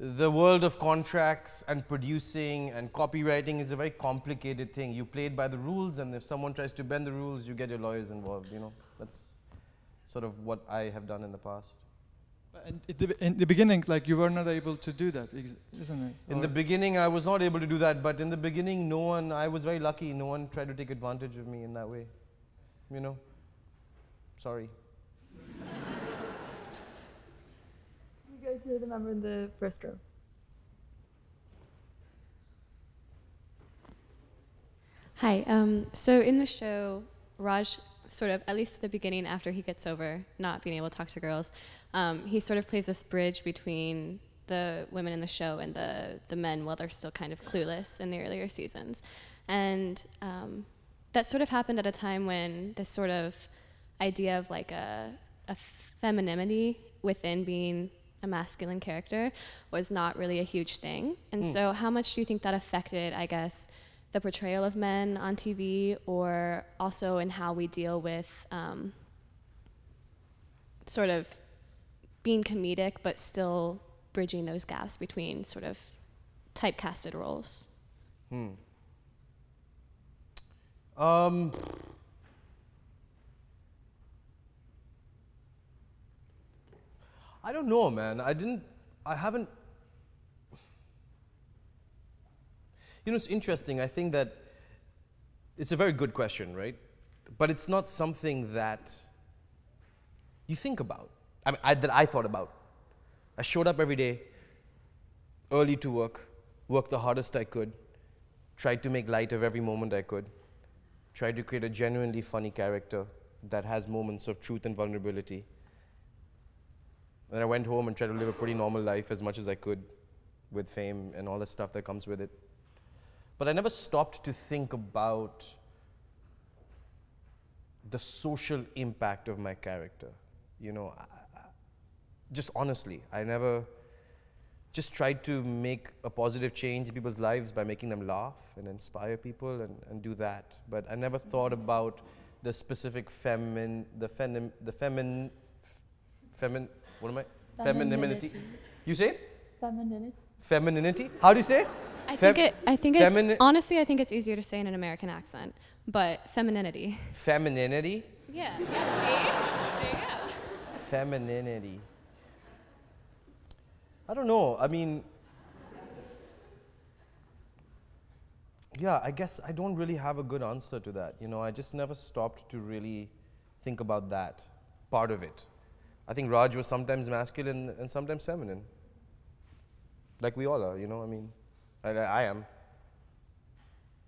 the world of contracts and producing and copywriting is a very complicated thing. You play it by the rules, and if someone tries to bend the rules, you get your lawyers involved. You know, that's sort of what I have done in the past. And in the, in the beginning, like you were not able to do that, ex- isn't it? In Or- the beginning, I was not able to do that, but in the beginning, no one, I was very lucky, no one tried to take advantage of me in that way. You know? Sorry. We go to the member in the first row. Hi. Um, so in the show, Raj sort of, at least at the beginning, after he gets over not being able to talk to girls, um, he sort of plays this bridge between the women in the show and the, the men while they're still kind of clueless in the earlier seasons. And um, that sort of happened at a time when this sort of idea of like a, a femininity within being a masculine character was not really a huge thing. And Mm. so, how much do you think that affected, I guess, the portrayal of men on TV, or also in how we deal with um, sort of being comedic, but still bridging those gaps between sort of typecasted roles? Hmm. Um, I don't know, man. I didn't. I haven't. You know, it's interesting. I think that it's a very good question, right? But it's not something that you think about. I mean, I, that I thought about. I showed up every day, early to work, worked the hardest I could, tried to make light of every moment I could, tried to create a genuinely funny character that has moments of truth and vulnerability. Then I went home and tried to live a pretty normal life as much as I could with fame and all the stuff that comes with it. But I never stopped to think about the social impact of my character. You know, I, I, just honestly, I never just tried to make a positive change in people's lives by making them laugh and inspire people and, and do that. But I never thought about the specific femin, the femin, the femin, femin, what am I? Femininity. Femininity. You say it? Femininity. Femininity? How do you say it? I Fem- think it. I think femini- it's honestly. I think it's easier to say in an American accent, but femininity. Femininity? Yeah. Yeah. See. There you go. Femininity. I don't know. I mean, yeah, I guess I don't really have a good answer to that. You know, I just never stopped to really think about that part of it. I think Raj was sometimes masculine and sometimes feminine. Like we all are, you know, I mean, I, I am.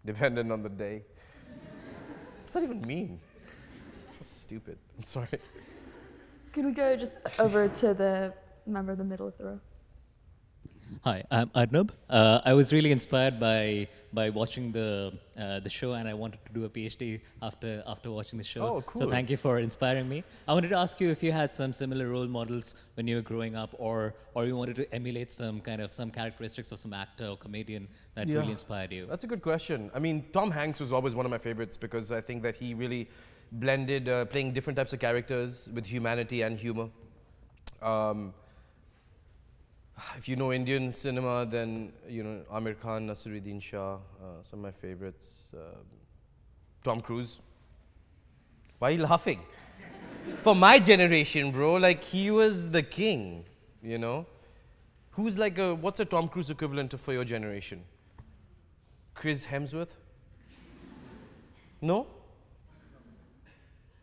Dependent on the day. What's that even mean? So stupid. I'm sorry. Can we go just over to the member in the middle of the row? Hi, I'm Arnab. Uh, I was really inspired by by watching the uh, the show, and I wanted to do a PhD after after watching the show. Oh, cool! So thank you for inspiring me. I wanted to ask you if you had some similar role models when you were growing up, or or you wanted to emulate some kind of some characteristics of some actor or comedian that Yeah. really inspired you. That's a good question. I mean, Tom Hanks was always one of my favorites because I think that he really blended uh, playing different types of characters with humanity and humor. Um, if you know Indian cinema, then you know Aamir Khan, Naseeruddin Shah, uh, some of my favorites. Um Tom Cruise. Why are you laughing? For my generation, bro, like he was the king, you know. Who's like a what's a Tom Cruise equivalent for your generation? Chris Hemsworth? No?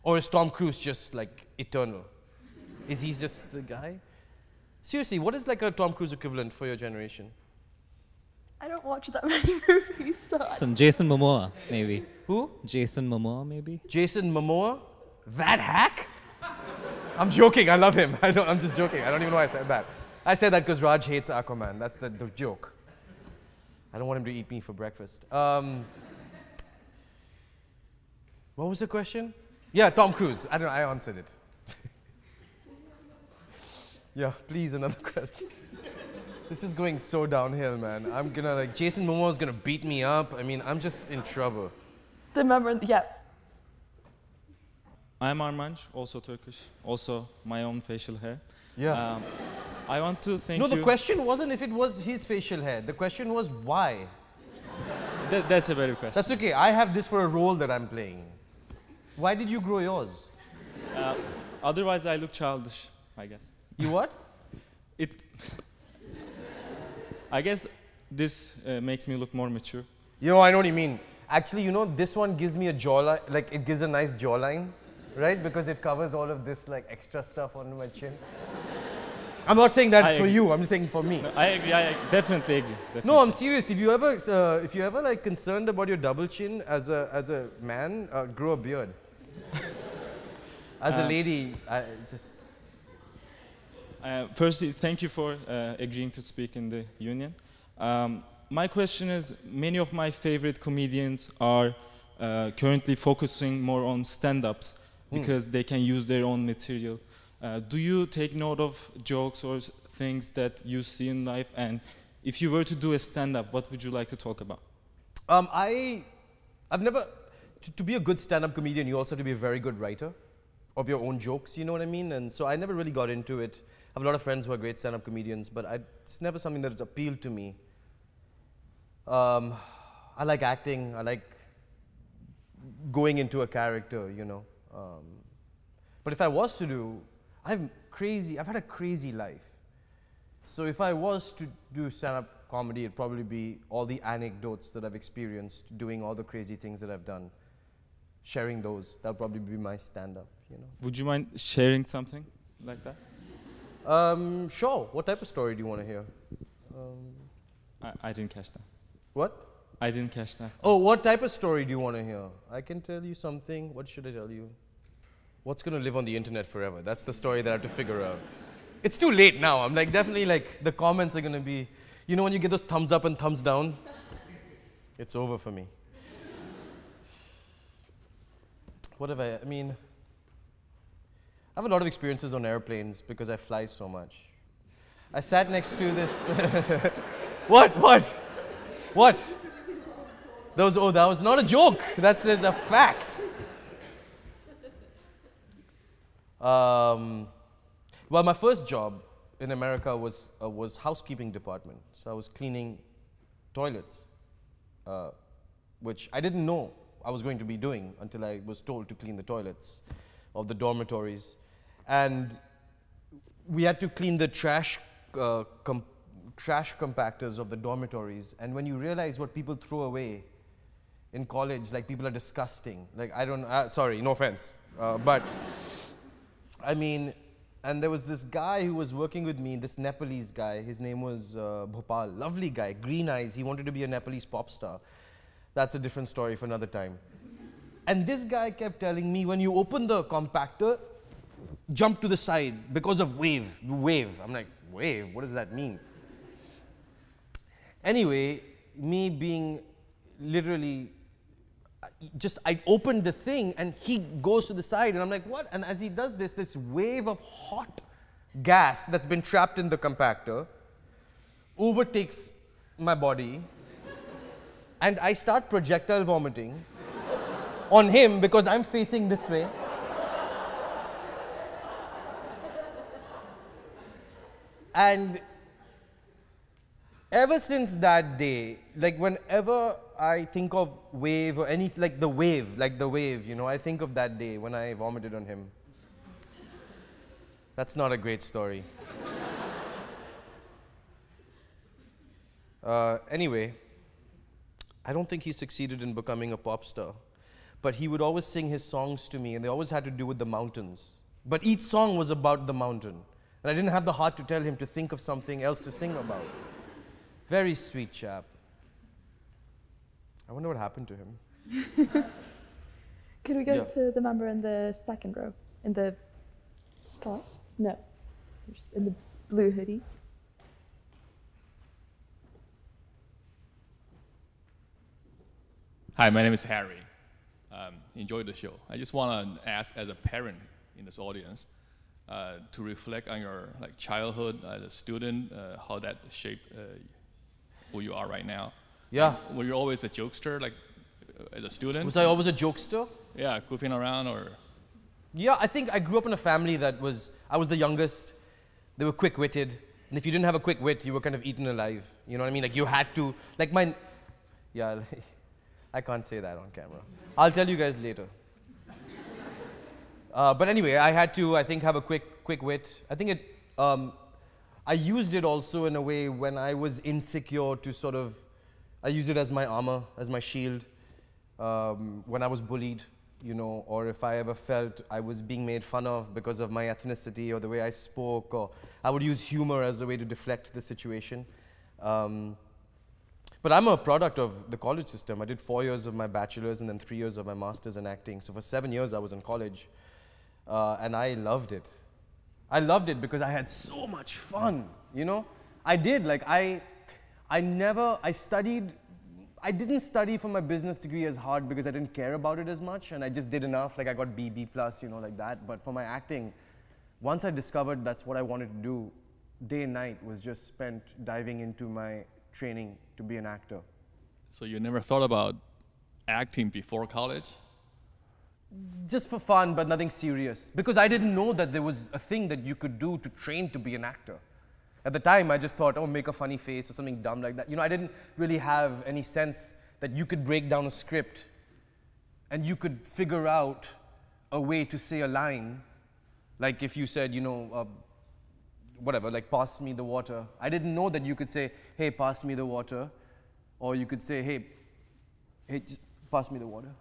Or is Tom Cruise just like eternal? Is he just the guy? Seriously, what is like a Tom Cruise equivalent for your generation? I don't watch that many movies, so Some Jason Momoa, maybe. Who? Jason Momoa, maybe. Jason Momoa? That hack? I'm joking. I love him. I don't, I'm just joking. I don't even know why I said that. I said that because Raj hates Aquaman. That's the, the joke. I don't want him to eat me for breakfast. Um, what was the question? Yeah, Tom Cruise. I don't know. I answered it. Yeah, please, another question. This is going so downhill, man. I'm gonna, like, Jason Momoa's gonna beat me up. I mean, I'm just in trouble. the member. Yeah. I'm Armanj, also Turkish, also my own facial hair. Yeah. Um, I want to thank no, you. the question wasn't if it was his facial hair. The question was why. That, that's a better question. That's okay. I have this for a role that I'm playing. Why did you grow yours? Uh, otherwise, I look childish, I guess. You what? It. I guess this uh, makes me look more mature. You know, I know what you mean. Actually, you know, this one gives me a jawline, like it gives a nice jawline, right? Because it covers all of this like extra stuff on my chin. I'm not saying I that's for agree. you. I'm just saying for me. No, I agree. I definitely agree. Definitely. No, I'm serious. If you ever, uh, if you ever like concerned about your double chin as a as a man, uh, grow a beard. As a Uh, lady, I just. Uh, firstly, thank you for uh, agreeing to speak in the union. Um, my question is many of my favorite comedians are uh, currently focusing more on stand ups Hmm. because they can use their own material. Uh, do you take note of jokes or things that you see in life? And if you were to do a stand up, what would you like to talk about? Um, I, I've never, to, to be a good stand-up comedian, you also have to be a very good writer of your own jokes, you know what I mean? And so I never really got into it. Have a lot of friends who are great stand-up comedians, but I, it's never something that has appealed to me. Um, I like acting, I like going into a character, you know. Um, but if I was to do, I've crazy, I've had a crazy life. So if I was to do stand-up comedy, it'd probably be all the anecdotes that I've experienced, doing all the crazy things that I've done, sharing those. That'll probably be my stand-up, you know. Would you mind sharing something like that? Um, sure. What type of story do you want to hear? Um, I, I didn't catch that. what? I didn't catch that. Oh, what type of story do you want to hear? I can tell you something. What should I tell you? What's going to live on the internet forever? That's the story that I have to figure out. It's too late now. I'm like, definitely, like, the comments are going to be, you know, when you get those thumbs up and thumbs down? It's over for me. What have I, I mean, I have a lot of experiences on airplanes because I fly so much. I sat next to this. what? What? What? That was, oh, that was not a joke. That's the, the fact. Um, well, my first job in America was, uh, was housekeeping department. So I was cleaning toilets, uh, which I didn't know I was going to be doing until I was told to clean the toilets of the dormitories. And we had to clean the trash, uh, com- trash compactors of the dormitories. And when you realize what people throw away in college, like people are disgusting. Like, I don't, uh, sorry, no offense. Uh, but, I mean, and there was this guy who was working with me, this Nepalese guy. His name was uh, Bhopal. Lovely guy, green eyes. He wanted to be a Nepalese pop star. That's a different story for another time. And this guy kept telling me when you open the compactor, jump to the side because of wave, wave. I'm like, wave? What does that mean? Anyway, me being literally just I opened the thing and he goes to the side and I'm like, what? And as he does this, this wave of hot gas that's been trapped in the compactor overtakes my body and I start projectile vomiting on him because I'm facing this way. And ever since that day, like whenever I think of wave or any, like the wave, like the wave, you know, I think of that day when I vomited on him. That's not a great story. uh, anyway, I don't think he succeeded in becoming a pop star, but he would always sing his songs to me, and they always had to do with the mountains. But each song was about the mountain, and I didn't have the heart to tell him to think of something else to sing about. Very sweet chap. I wonder what happened to him. Could we go Yeah. to the member in the second row? In the scarf? No. Just in the blue hoodie. Hi, my name is Harry. Um, enjoy the show. I just want to ask, as a parent in this audience, to reflect on your like childhood as a student, uh, how that shaped uh, who you are right now. Yeah. Were you always a jokester, like uh, as a student? Was I always a jokester? Yeah, goofing around, or Yeah, I think I grew up in a family that was, I was the youngest. They were quick witted. And if you didn't have a quick wit, you were kind of eaten alive. You know what I mean? Like you had to, like my, yeah, I can't say that on camera. I'll tell you guys later. Uh, but anyway, I had to, I think, have a quick, quick wit. I think it, um, I used it also in a way when I was insecure to sort of, I used it as my armor, as my shield. Um, when I was bullied, you know, or if I ever felt I was being made fun of because of my ethnicity or the way I spoke, or I would use humor as a way to deflect the situation. Um, but I'm a product of the college system. I did four years of my bachelor's and then three years of my master's in acting. So for seven years I was in college. Uh, and I loved it. I loved it because I had so much fun, you know? I did, like, I, I never, I studied, I didn't study for my business degree as hard because I didn't care about it as much, and I just did enough, like I got B, B plus, you know, like that. But for my acting, once I discovered that's what I wanted to do, day and night was just spent diving into my training to be an actor. So you never thought about acting before college? Just for fun, but nothing serious. Because I didn't know that there was a thing that you could do to train to be an actor. At the time, I just thought, oh, make a funny face or something dumb like that. You know, I didn't really have any sense that you could break down a script and you could figure out a way to say a line. Like if you said, you know, uh, whatever, like pass me the water. I didn't know that you could say, hey, pass me the water. Or you could say, hey, hey, pass me the water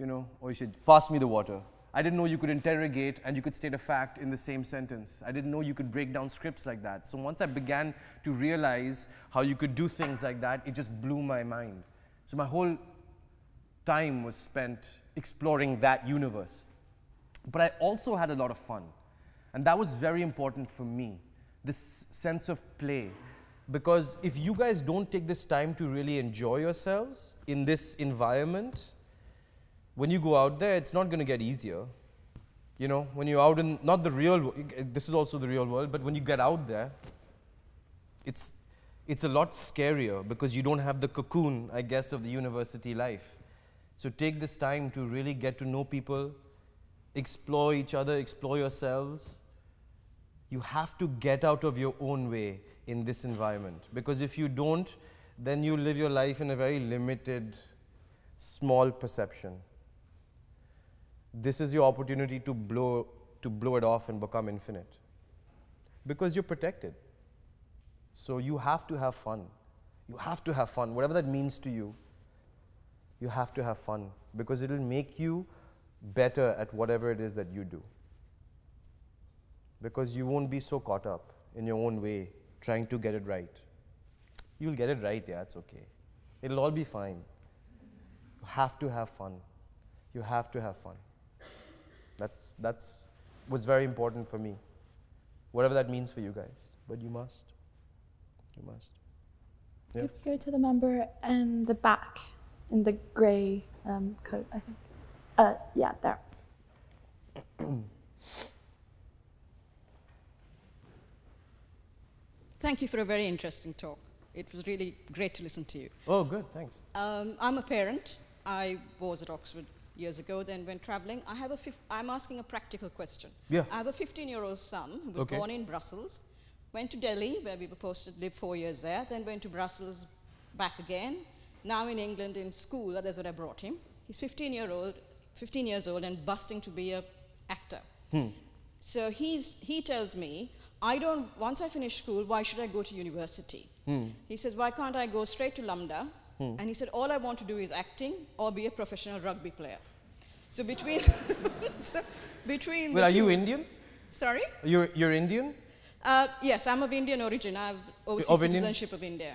you know, or you should pass me the water. I didn't know you could interrogate and you could state a fact in the same sentence. I didn't know you could break down scripts like that. So once I began to realize how you could do things like that, it just blew my mind. So my whole time was spent exploring that universe. But I also had a lot of fun. And that was very important for me, this sense of play. Because if you guys don't take this time to really enjoy yourselves in this environment, when you go out there, it's not going to get easier. You know, when you're out in, not the real, this is also the real world, but when you get out there, it's, it's a lot scarier because you don't have the cocoon, I guess, of the university life. So take this time to really get to know people, explore each other, explore yourselves. You have to get out of your own way in this environment because if you don't, then you live your life in a very limited, small perception this is your opportunity to blow, to blow it off and become infinite. Because you're protected. So you have to have fun. You have to have fun, whatever that means to you. You have to have fun because it'll make you better at whatever it is that you do. Because you won't be so caught up in your own way trying to get it right. You'll get it right, yeah, it's okay. It'll all be fine. You have to have fun. You have to have fun. That's, that's what's very important for me. Whatever that means for you guys. But you must. You must. Yeah. Could we go to the member in the back, in the grey um, coat, I think? Uh, yeah, there. Thank you for a very interesting talk. It was really great to listen to you. Oh, good, thanks. Um, I'm a parent. I was at Oxford years ago, then went traveling. I have a I'm asking a practical question. Yeah. I have a 15-year-old son who was Okay. born in Brussels, went to Delhi, where we were posted, lived four years there, then went to Brussels, back again. Now in England in school, that's what I brought him. He's 15 year old, 15 years old, and busting to be a actor. Hmm. So he's, he tells me, I don't, once I finish school, why should I go to university? Hmm. He says, why can't I go straight to LAMDA? Hmm. And he said, all I want to do is acting or be a professional rugby player. So between, so between the are you Indian? Sorry? You're, you're Indian? Uh, yes, I'm of Indian origin. I have overseas Of Indian? citizenship of India.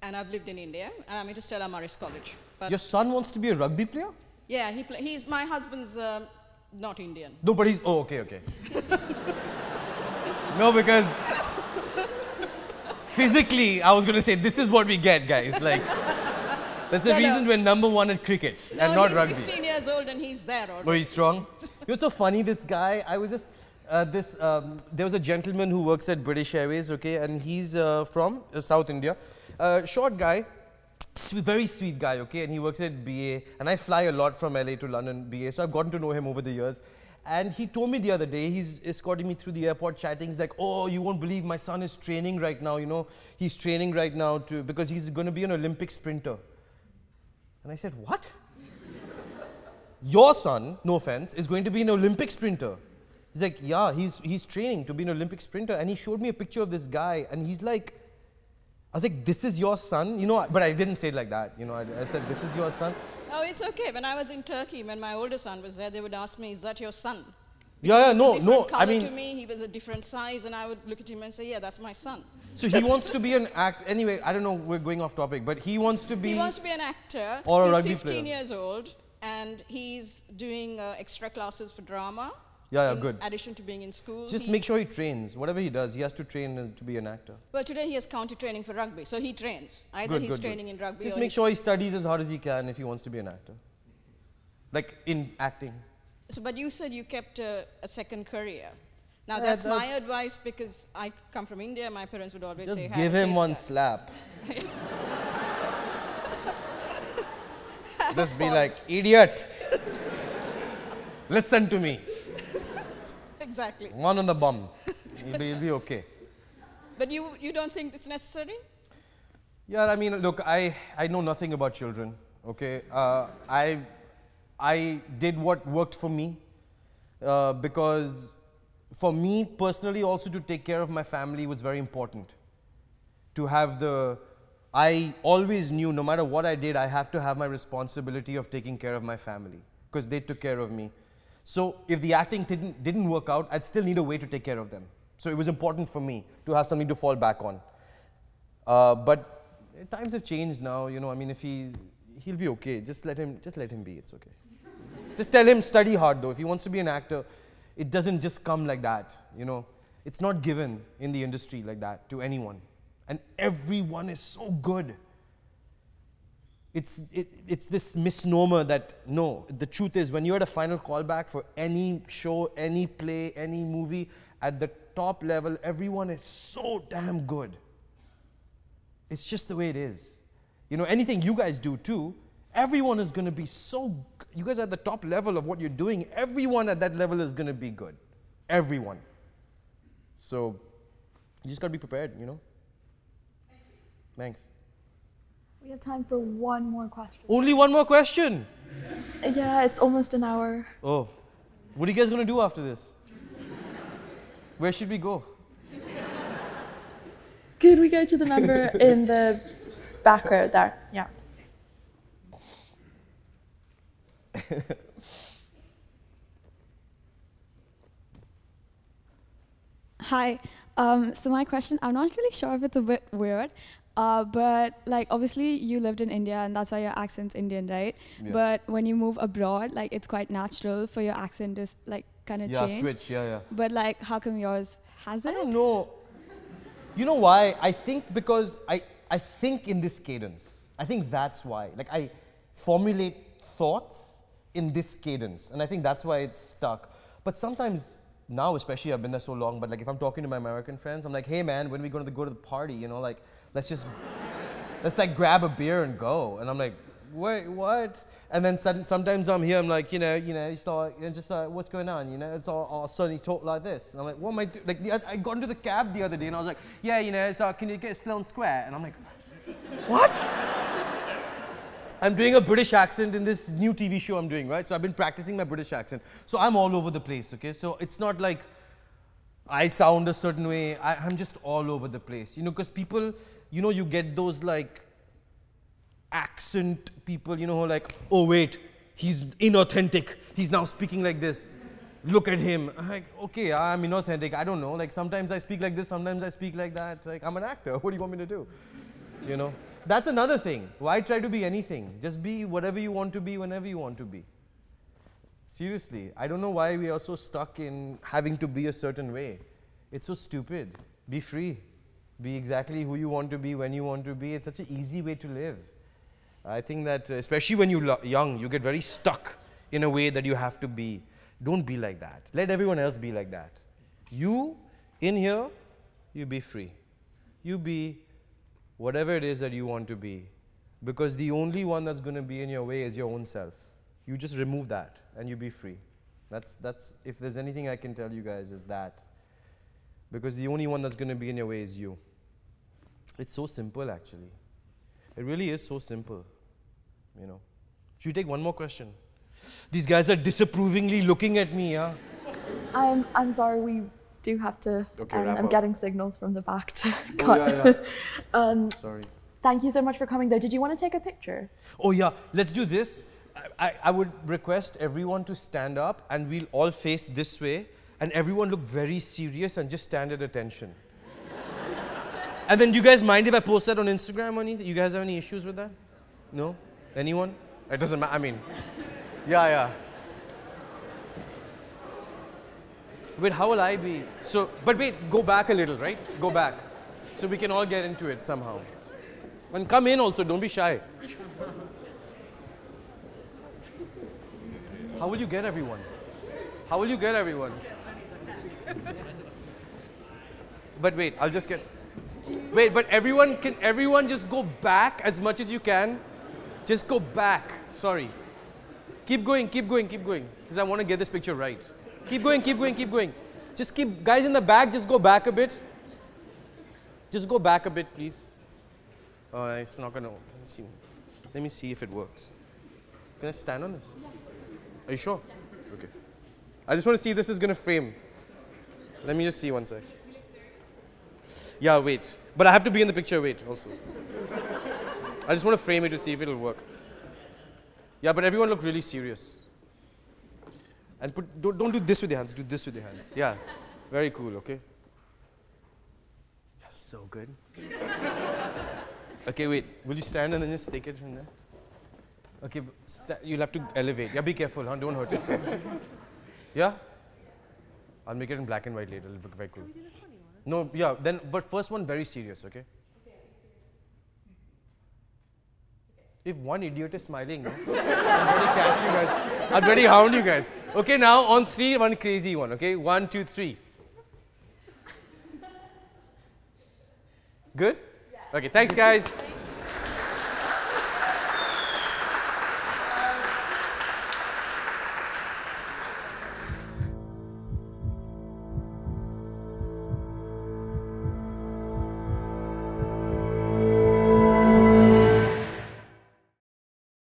And I've lived in India. And I'm into Stella Maris College. But Your son wants to be a rugby player? yeah, he play, he's, my husband's um, not Indian. No, but he's, oh, okay, okay. no, because physically, I was going to say, this is what we get, guys. Like, that's the No, no. reason we're number one at cricket No, and not he's rugby. 15 years old and he's there already. Oh, he's strong. You're so funny, this guy. I was just, uh, this, um, there was a gentleman who works at British Airways, okay, and he's uh, from uh, South India. Uh, short guy, swe- very sweet guy, okay, and he works at BA, and I fly a lot from LA to London, BA, so I've gotten to know him over the years. And he told me the other day, he's escorting me through the airport chatting. He's like, oh, you won't believe my son is training right now, you know. He's training right now to, because he's going to be an Olympic sprinter. And I said, what? Your son, no offense, is going to be an Olympic sprinter. He's like, yeah, he's, he's training to be an Olympic sprinter. And he showed me a picture of this guy, and he's like, I was like, this is your son? You know, but I didn't say it like that. You know, I, I said, this is your son. Oh, it's okay. When I was in Turkey, when my older son was there, they would ask me, is that your son? Yeah, yeah, no, he was a different no, I mean- to me, he was a different size, and I would look at him and say, yeah, that's my son. So he wants to be an act. Anyway, I don't know, we're going off topic, but he wants to be. He wants to be an actor. Or a he's rugby 15 player. years old, and he's doing uh, extra classes for drama. Yeah, yeah, in good. addition to being in school. Just make sure he trains. Whatever he does, he has to train as to be an actor. Well, today he has county training for rugby, so he trains. Either good, he's good, training good. in rugby Just make sure he studies as hard as he can if he wants to be an actor. Like in acting. So, but you said you kept a, a second career. Now Yeah, that's, my advice because I come from India. My parents would always Just say, "Have give him one safeguard." slap. Just be like, idiot. Listen to me. exactly. One on the bum. He'll be, he'll be okay. But you you don't think it's necessary? Yeah, I mean, look, I, I know nothing about children, okay? Uh, I, I did what worked for me uh, because for me personally, also to take care of my family was very important. To have the, I always knew no matter what I did, I have to have my responsibility of taking care of my family because they took care of me. So if the acting didn't, didn't work out, I'd still need a way to take care of them. So it was important for me to have something to fall back on. Uh, but times have changed now, you know. I mean, if he he'll be okay. Just let him just let him be. It's okay. Just, tell him study hard though. If he wants to be an actor, it doesn't just come like that, you know. It's not given in the industry like that to anyone. And everyone is so good. It's, it, it's this misnomer that no, the truth is when you're at a final callback for any show, any play, any movie, at the top level, everyone is so damn good. It's just the way it is. You know, anything you guys do too, everyone is going to be so, you guys are at the top level of what you're doing, everyone at that level is going to be good. Everyone. So, you just got to be prepared, you know? Thanks. We have time for one more question. Only one more question. Yeah, it's almost an hour. Oh, what are you guys going to do after this? Where should we go? Could we go to the member in the back row there? Yeah. Hi. Um, so my question, I'm not really sure if it's a bit weird, uh, but like obviously you lived in India and that's why your accent's Indian, right? Yeah. But when you move abroad, like it's quite natural for your accent to like kind of Yeah, change. Yeah, switch, yeah, yeah. But like, how come yours hasn't? I don't know. You know why? I think because I, I think in this cadence. I think that's why. Like I formulate thoughts in this cadence. And I think that's why it's stuck. But sometimes now, especially I've been there so long, but like if I'm talking to my American friends, I'm like, hey man, when are we going to go to the party? You know, like let's just let's like grab a beer and go. And I'm like, wait, what? And then sudden, sometimes I'm here, I'm like, you know, you know, you start, you just like, what's going on? You know, it's all, all of a sudden you talk like this. And I'm like, what am I doing? Like, the, I got into the cab the other day and I was like, yeah, you know, so can you get Sloane Square? And I'm like, what? I'm doing a British accent in this new TV show I'm doing, right? So I've been practicing my British accent. So I'm all over the place, okay? So it's not like I sound a certain way. I, I'm just all over the place, you know, because people, you know, you get those like accent people, you know, like, oh, wait, he's inauthentic. He's now speaking like this. Look at him. I'm like, okay, I'm inauthentic. I don't know. Like, sometimes I speak like this, sometimes I speak like that. Like, I'm an actor. What do you want me to do? You know? That's another thing. Why try to be anything? Just be whatever you want to be whenever you want to be. Seriously, I don't know why we are so stuck in having to be a certain way. It's so stupid. Be free. Be exactly who you want to be when you want to be. It's such an easy way to live. I think that, uh, especially when you're young, you get very stuck in a way that you have to be. Don't be like that. Let everyone else be like that. You, in here, you be free. You be whatever it is that you want to be. Because the only one that's going to be in your way is your own self. You just remove that and you be free. That's, that's, if there's anything I can tell you guys, is that. Because the only one that's going to be in your way is you. It's so simple, actually. It really is so simple. You know. Should we take one more question? These guys are disapprovingly looking at me, yeah? I'm, I'm sorry, we do have to. Okay, and wrap I'm up. getting signals from the back to Oh, cut. yeah, yeah. um, Sorry. Thank you so much for coming, though. Did you want to take a picture? Oh, yeah, let's do this. I, I, I would request everyone to stand up and we'll all face this way and everyone look very serious and just stand at attention. and then, do you guys mind if I post that on Instagram or anything? You guys have any issues with that? No? Anyone? It doesn't matter. I mean, yeah, yeah. Wait, how will I be? So, but wait, go back a little, right? Go back. So we can all get into it somehow. And come in also, don't be shy. How will you get everyone? How will you get everyone? But wait, I'll just get. Wait, but everyone can everyone just go back as much as you can? Just go back. Sorry. Keep going, keep going, keep going. Because I want to get this picture right. Keep going, keep going, keep going. Just keep guys in the back, just go back a bit. Just go back a bit, please. Oh, it's not gonna let me see. Let me see if it works. Can I stand on this? Are you sure? Okay. I just want to see if this is gonna frame. Let me just see one sec. Yeah, wait. But I have to be in the picture, wait, also. I just want to frame it to see if it'll work. Yeah, but everyone look really serious. And put, don't, don't do this with your hands, do this with your hands. Yeah, very cool, okay? That's so good. okay, wait, will you stand and then just take it from there? Okay, but you'll have to elevate. Yeah, be careful, huh? Don't hurt yourself. yeah? I'll make it in black and white later. It'll look very cool. No, yeah, then, but first one very serious, okay? If one idiot is smiling, no? I'll really catch you guys. I'll really hound you guys. Okay, now on three, one crazy one, okay? One, two, three. Good? Okay, thanks, guys.